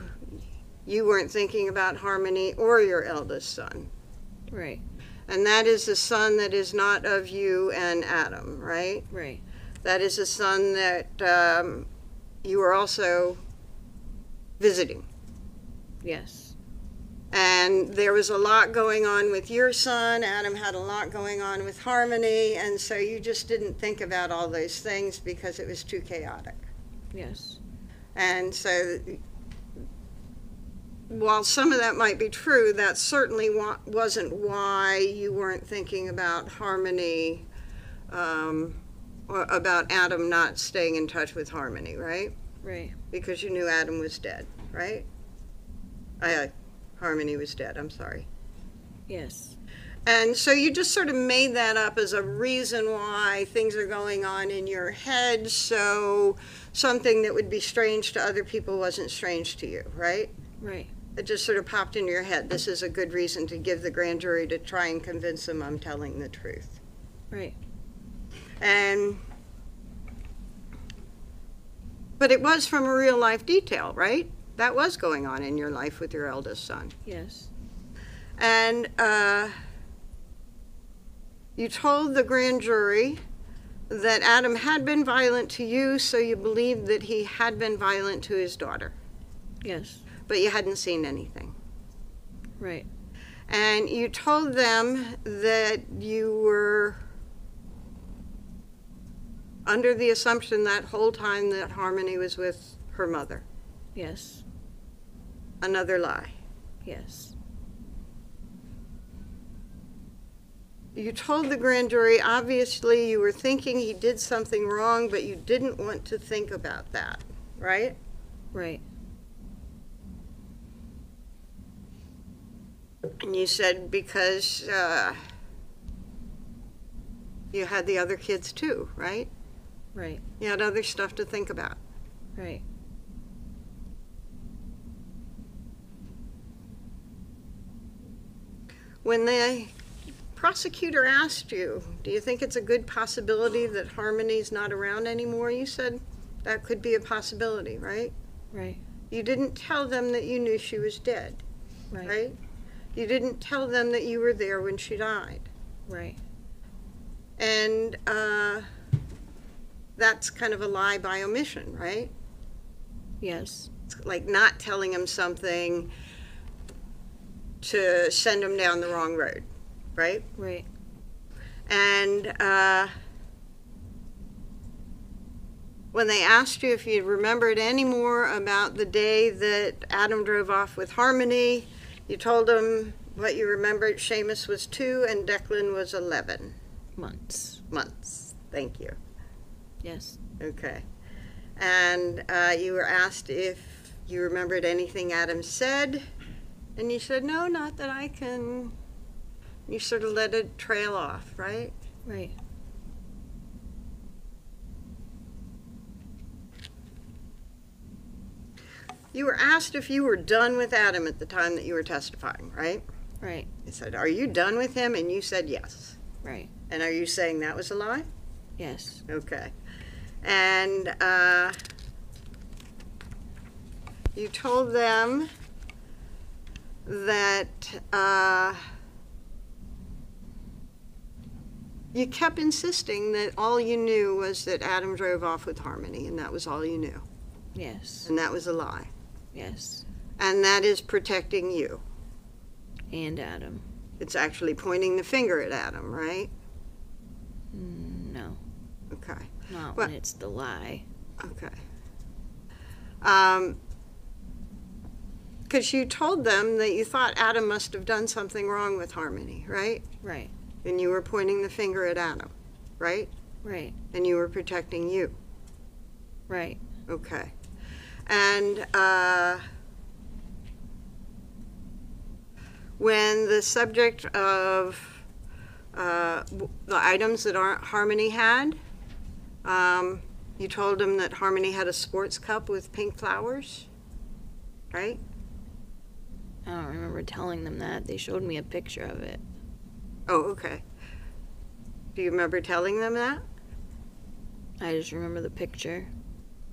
you weren't thinking about Harmony or your eldest son. Right. And that is a son that is not of you and Adam, right? Right. That is a son that um, you were also visiting. Yes. And there was a lot going on with your son. Adam had a lot going on with Harmony. And so you just didn't think about all those things because it was too chaotic. Yes. And so while some of that might be true, that certainly wa- wasn't why you weren't thinking about Harmony, um, or about Adam not staying in touch with Harmony, right? Right. Because you knew Adam was dead, right? I, uh, Harmony was dead, I'm sorry. Yes. And so you just sort of made that up as a reason why things are going on in your head, so something that would be strange to other people wasn't strange to you, right? Right. It just sort of popped into your head. This is a good reason to give the grand jury to try and convince them I'm telling the truth. Right. And but it was from a real life detail, right? That was going on in your life with your eldest son. Yes. And uh, you told the grand jury that Adam had been violent to you, so you believed that he had been violent to his daughter, Yes. but you hadn't seen anything. Right. And you told them that you were under the assumption that whole time that Harmony was with her mother. Yes. Another lie. Yes. You told the grand jury, obviously, you were thinking he did something wrong, but you didn't want to think about that, right? Right. And you said because uh, you had the other kids too, right? Right. You had other stuff to think about. Right. When the prosecutor asked you, do you think it's a good possibility that Harmony's not around anymore? You said that could be a possibility, right? Right. You didn't tell them that you knew she was dead, Right. right? You didn't tell them that you were there when she died. Right. And uh, that's kind of a lie by omission, right? Yes. It's like not telling them something to send them down the wrong road, right? Right. And uh, when they asked you if you remembered any more about the day that Adam drove off with Harmony, you told them what you remembered. Seamus was two and Declan was 11 Months. months. Thank you. Yes. Okay. And uh, you were asked if you remembered anything Adam said, and you said, no, not that I can. You sort of let it trail off, right? Right. You were asked if you were done with Adam at the time that you were testifying, right? Right. They said, Are you done with him? And you said yes. Right. And are you saying that was a lie? Yes. Okay. And uh, you told them that uh, you kept insisting that all you knew was that Adam drove off with Harmony, and that was all you knew. Yes. And that was a lie. Yes. And that is protecting you. And Adam. It's actually pointing the finger at Adam, right? Mm, No, Okay, not What- when it's the lie. okay. Um, because you told them that you thought Adam must have done something wrong with Harmony, right? Right, And you were pointing the finger at Adam, right? right, And you were protecting you. right. Okay. And uh, when the subject of uh, the items that aren't Harmony had, um, you told him that Harmony had a sports cup with pink flowers, right? I don't remember telling them that. They showed me a picture of it. Oh, okay. Do you remember telling them that? I just remember the picture.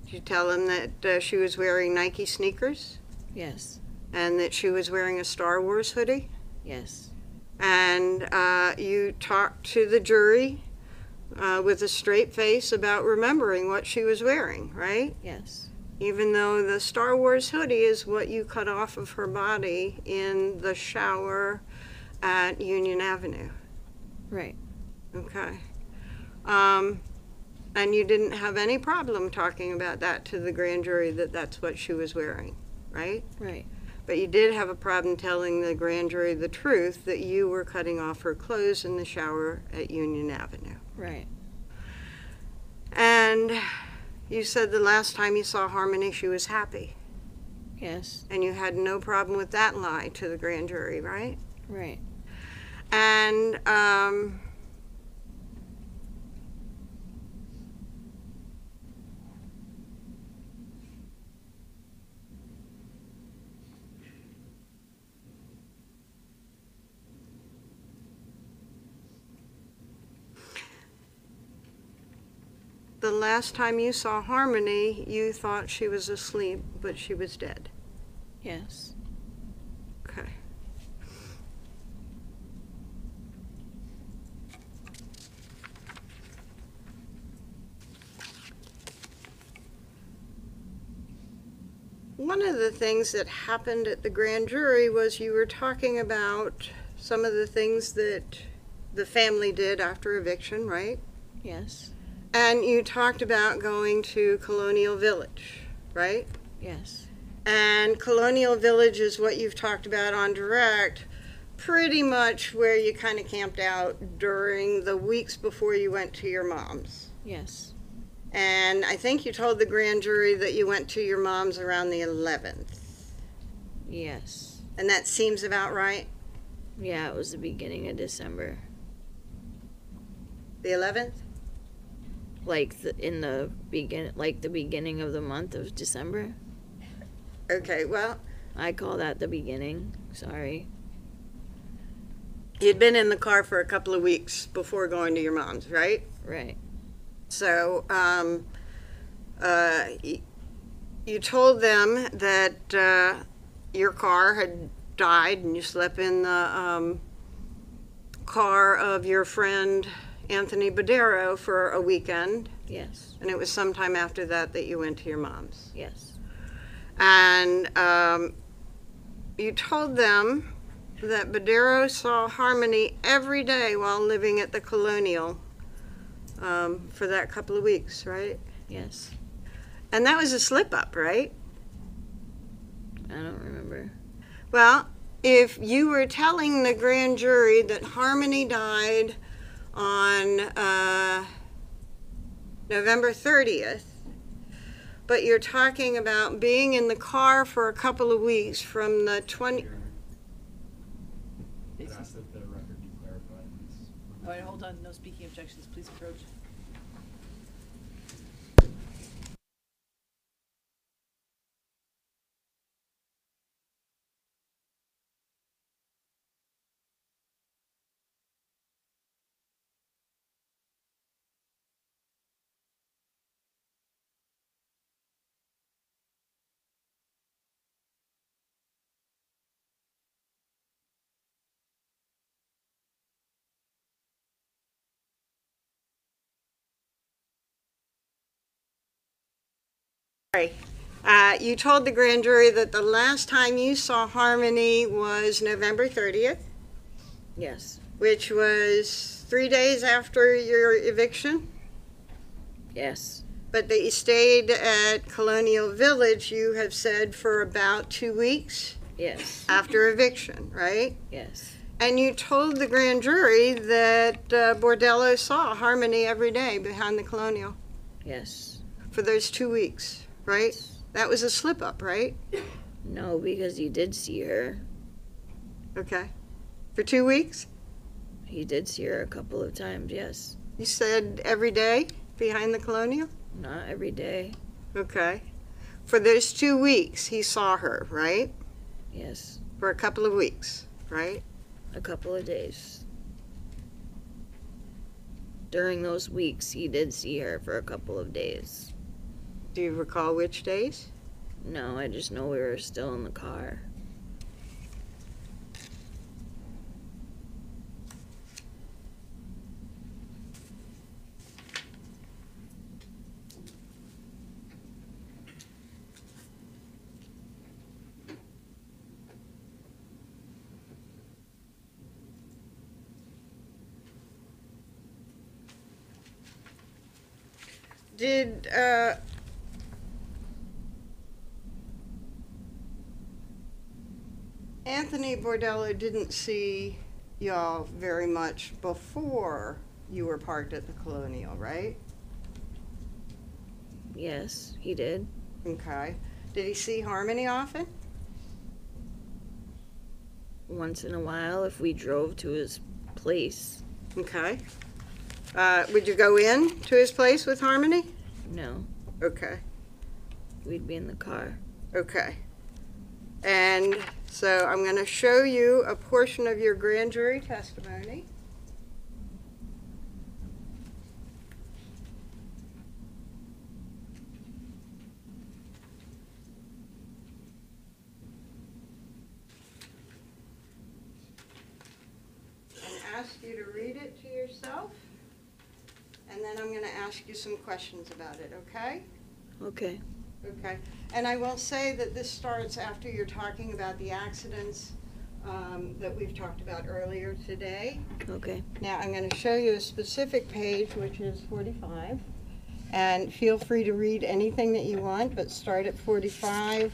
Did you tell them that uh, she was wearing Nike sneakers Yes, and that she was wearing a Star Wars hoodie? yes, and uh, you talked to the jury uh, with a straight face about remembering what she was wearing, right? yes, Even though the Star Wars hoodie is what you cut off of her body in the shower at Union Avenue. right. Okay. Um, and you didn't have any problem talking about that to the grand jury that that's what she was wearing, right? Right, But you did have a problem telling the grand jury the truth that you were cutting off her clothes in the shower at Union Avenue. right. And you said the last time you saw Harmony, she was happy. Yes, And you had no problem with that lie to the grand jury, right? right. And um, the last time you saw Harmony, you thought she was asleep, but she was dead. Yes, Okay. One of the things that happened at the grand jury was you were talking about some of the things that the family did after eviction, right? yes, And you talked about going to Colonial Village, right? yes, And Colonial Village is what you've talked about on direct, pretty much where you kind of camped out during the weeks before you went to your mom's. yes, And I think you told the grand jury that you went to your mom's around the 11th. yes. And that seems about right? Yeah, it was the beginning of December. The 11th? Like the, in the begin, like the beginning of the month of December. Okay, well, I call that the beginning. Sorry. you'd been in the car for a couple of weeks before going to your mom's, right? Right. So, um, uh, you told them that, uh, your car had died and you slept in the, um, car of your friend Anthony Badero for a weekend, Yes. and it was sometime after that that you went to your mom's. Yes. And, um, you told them that Badero saw Harmony every day while living at the Colonial, um, for that couple of weeks, right? Yes. And that was a slip up, right? I don't remember. Well, if you were telling the grand jury that Harmony died on uh, November 30th, but you're talking about being in the car for a couple of weeks from the 20. Your Honor. I'd ask that the record be clarified, please. All right, hold on, no speaking objections, please approach. Sorry. Uh, you told the grand jury that the last time you saw Harmony was November 30th, Yes. which was three days after your eviction, Yes. but that you stayed at Colonial Village, you have said, for about two weeks Yes. after eviction, right? Yes. And you told the grand jury that uh, Bordello saw Harmony every day behind the Colonial Yes. for those two weeks, right? That was a slip up, right? No, because he did see her. Okay. For two weeks? He did see her a couple of times. Yes. You said every day behind the Colonial? Not every day. Okay. For those two weeks, he saw her, right? Yes. For a couple of weeks, right? A couple of days. During those weeks, he did see her for a couple of days. Do you recall which days? No, I just know we were still in the car. Did, uh, Anthony Bordello didn't see y'all very much before you were parked at the Colonial, right? Yes, he did. Okay. Did he see Harmony often? Once in a while, if we drove to his place. Okay. Uh, would you go in to his place with Harmony? No, Okay. we'd be in the car. Okay. And so I'm going to show you a portion of your grand jury testimony. And ask you to read it to yourself. And then I'm going to ask you some questions about it, okay? Okay. Okay, and I will say that this starts after you're talking about the accidents um, that we've talked about earlier today. Okay. Now, I'm going to show you a specific page, which is 45, and feel free to read anything that you want, but start at 45,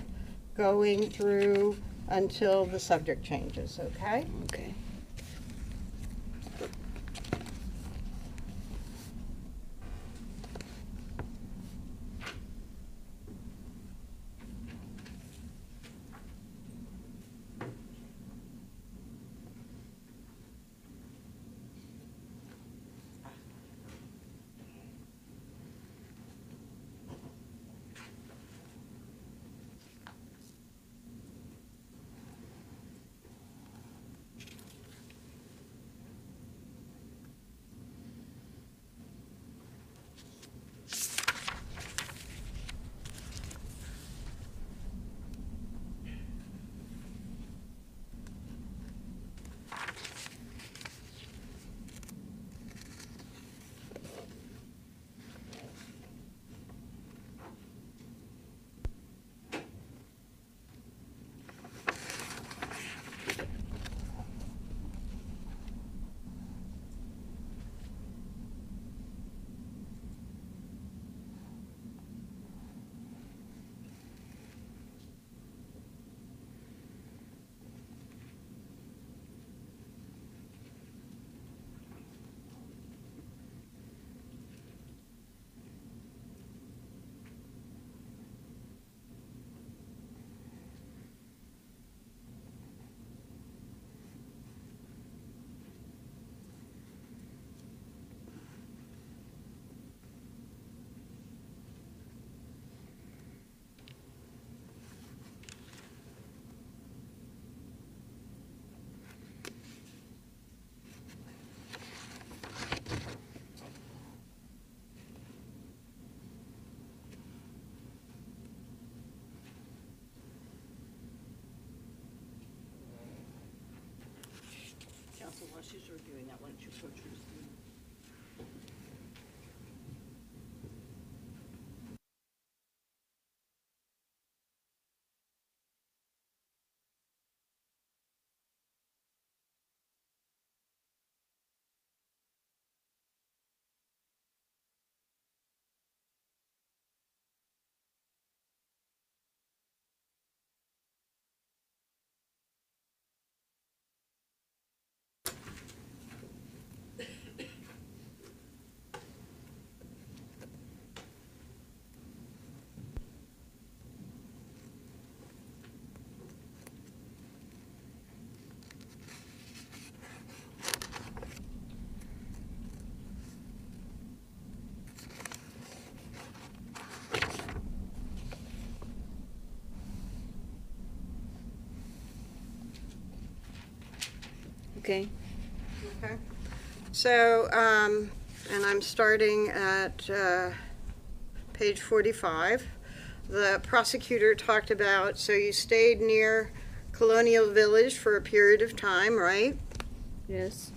going through until the subject changes, okay? Okay. nurses are doing that once you go through Okay. Okay. So, um, and I'm starting at, uh, page forty-five. The prosecutor talked about, so you stayed near Colonial Village for a period of time, right? Yes.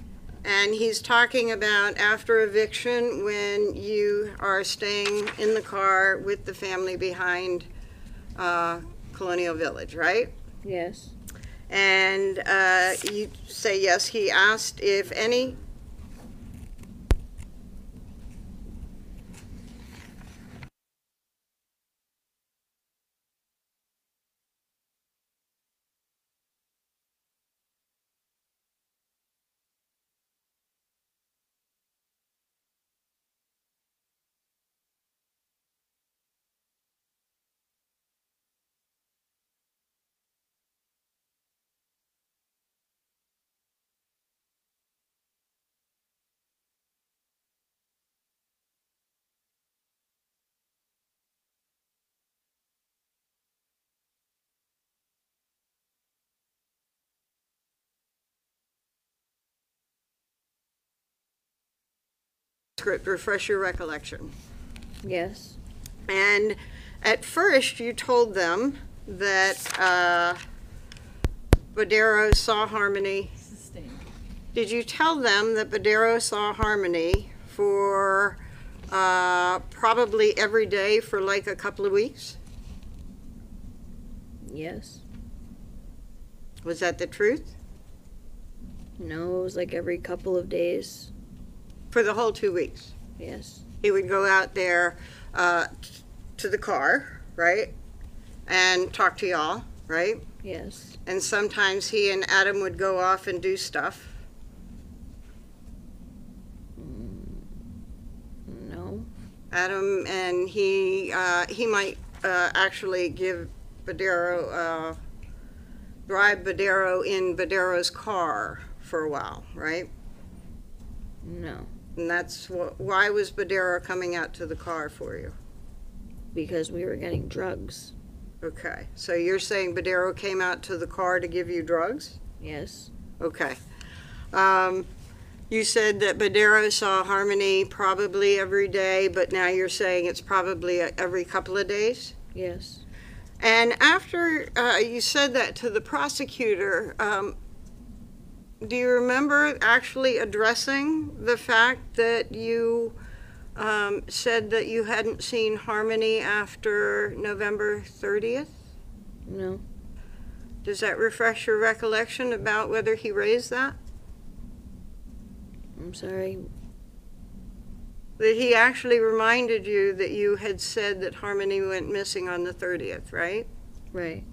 And he's talking about after eviction, when you are staying in the car with the family behind, uh, Colonial Village, right? Yes. And uh, you say yes, he asked if any. Script, refresh your recollection. Yes. And at first, you told them that uh, Badero saw Harmony. Sustained. Did you tell them that Badero saw Harmony for uh, probably every day for like a couple of weeks? Yes. Was that the truth? No, it was like every couple of days. For the whole two weeks? Yes. he would go out there uh, t- to the car, right? And talk to y'all, right? Yes. And sometimes he and Adam would go off and do stuff. No. Adam and he, uh, he might uh, actually give Badero, uh, drive Badero in Badero's car for a while, right? No. And that's wh- why was Badero coming out to the car for you? Because we were getting drugs. Okay, so you're saying Badero came out to the car to give you drugs? Yes. Okay. Um, you said that Badero saw Harmony probably every day, but now you're saying it's probably every couple of days? Yes. And after uh, you said that to the prosecutor, um, do you remember actually addressing the fact that you um, said that you hadn't seen Harmony after November 30th? No. Does that refresh your recollection about whether he raised that? I'm sorry. That he actually reminded you that you had said that Harmony went missing on the 30th, right? Right.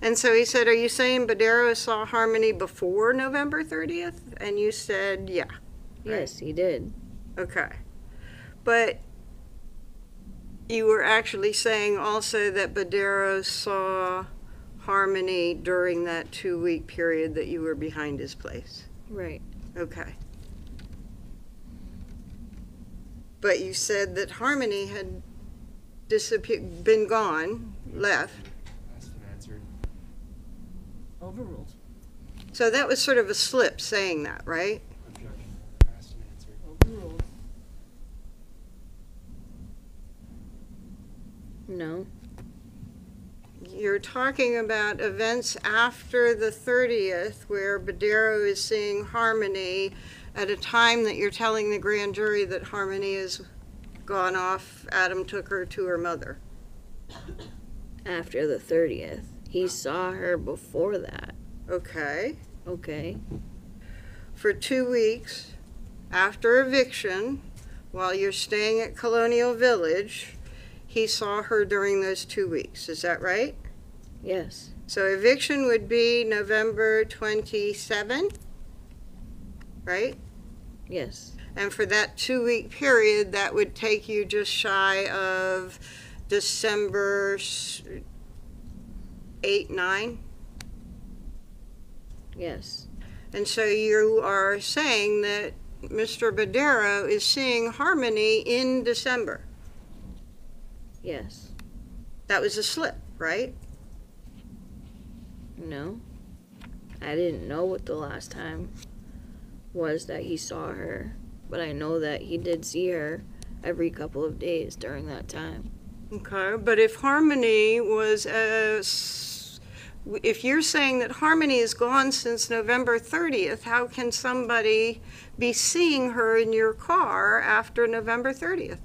And so he said, Are you saying Badero saw Harmony before November 30th? And you said, Yeah. Yes, he did. Okay. But you were actually saying also that Badero saw Harmony during that two week period that you were behind his place. Right. Okay. But you said that Harmony had disappeared, been gone, left. Asked and. Overruled. So that was sort of a slip saying that, right? Objection. Asked and answered. Overruled. No. You're talking about events after the 30th where Badero is seeing Harmony at a time that you're telling the grand jury that Harmony has gone off. Adam took her to her mother. After the 30th. He saw her before that. Okay. Okay. For two weeks after eviction, while you're staying at Colonial Village, he saw her during those two weeks. Is that right? Yes. So eviction would be November 27th, right? Yes. And for that two-week period, that would take you just shy of December 8, 9? Yes. And so you are saying that Mr. Badero is seeing Harmony in December. Yes. That was a slip, right? No. I didn't know what the last time was that he saw her, but I know that he did see her every couple of days during that time. Okay, but if Harmony was, uh, if you're saying that Harmony is gone since November 30th, how can somebody be seeing her in your car after November 30th?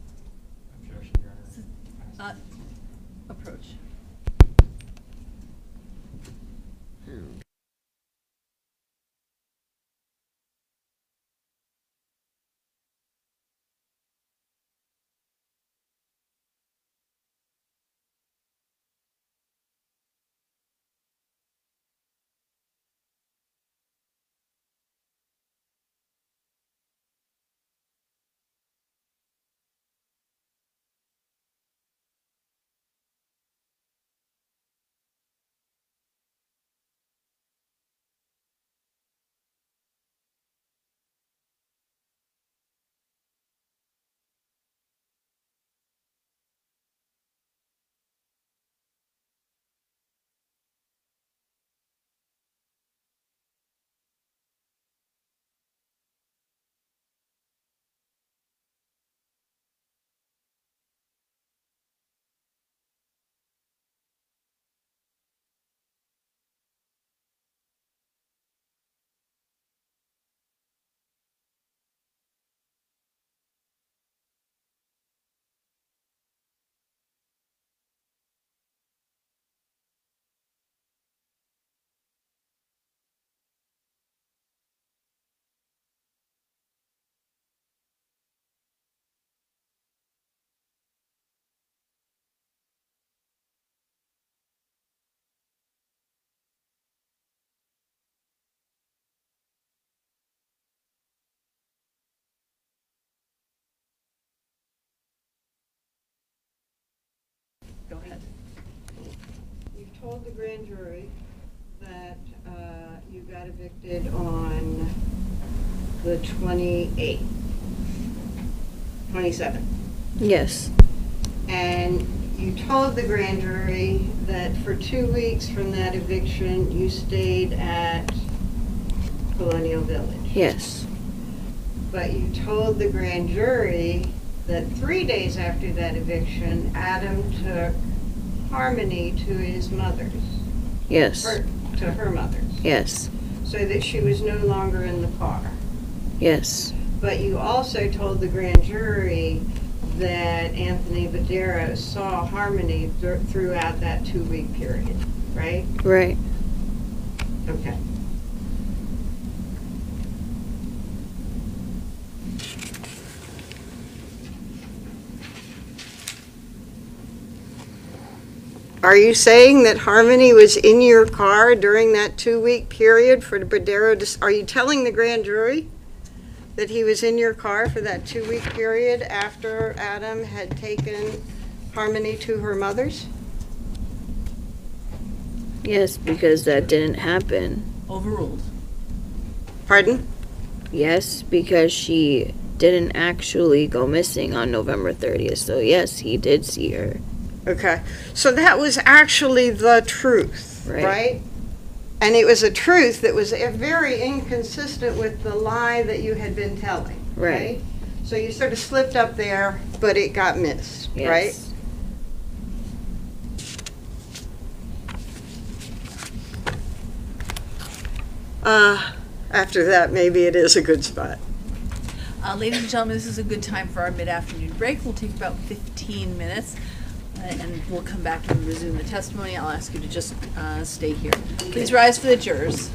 Told the grand jury that uh, you got evicted on the 28th, 27th. Yes. And you told the grand jury that for two weeks from that eviction, you stayed at Colonial Village. Yes. But you told the grand jury that three days after that eviction, Adam took Harmony to his mother's, Yes. or to her mother's, Yes. so that she was no longer in the car. Yes. But you also told the grand jury that Anthony Badero saw Harmony thr- throughout that two-week period, right? Right. Okay. Are you saying that Harmony was in your car during that two-week period for the Badero, are you telling the grand jury that he was in your car for that two-week period after Adam had taken Harmony to her mother's? Yes, because that didn't happen. Overruled. Pardon? Yes, because she didn't actually go missing on November 30th. So, yes, he did see her. Okay, so that was actually the truth, Right. right? And it was a truth that was very inconsistent with the lie that you had been telling, right? Right. So you sort of slipped up there, but it got missed, right? Yes. Uh, after that, maybe it is a good spot. Uh, ladies and gentlemen, this is a good time for our mid-afternoon break. We'll take about 15 minutes, and we'll come back and resume the testimony. I'll ask you to just uh, stay here. Please rise for the jurors.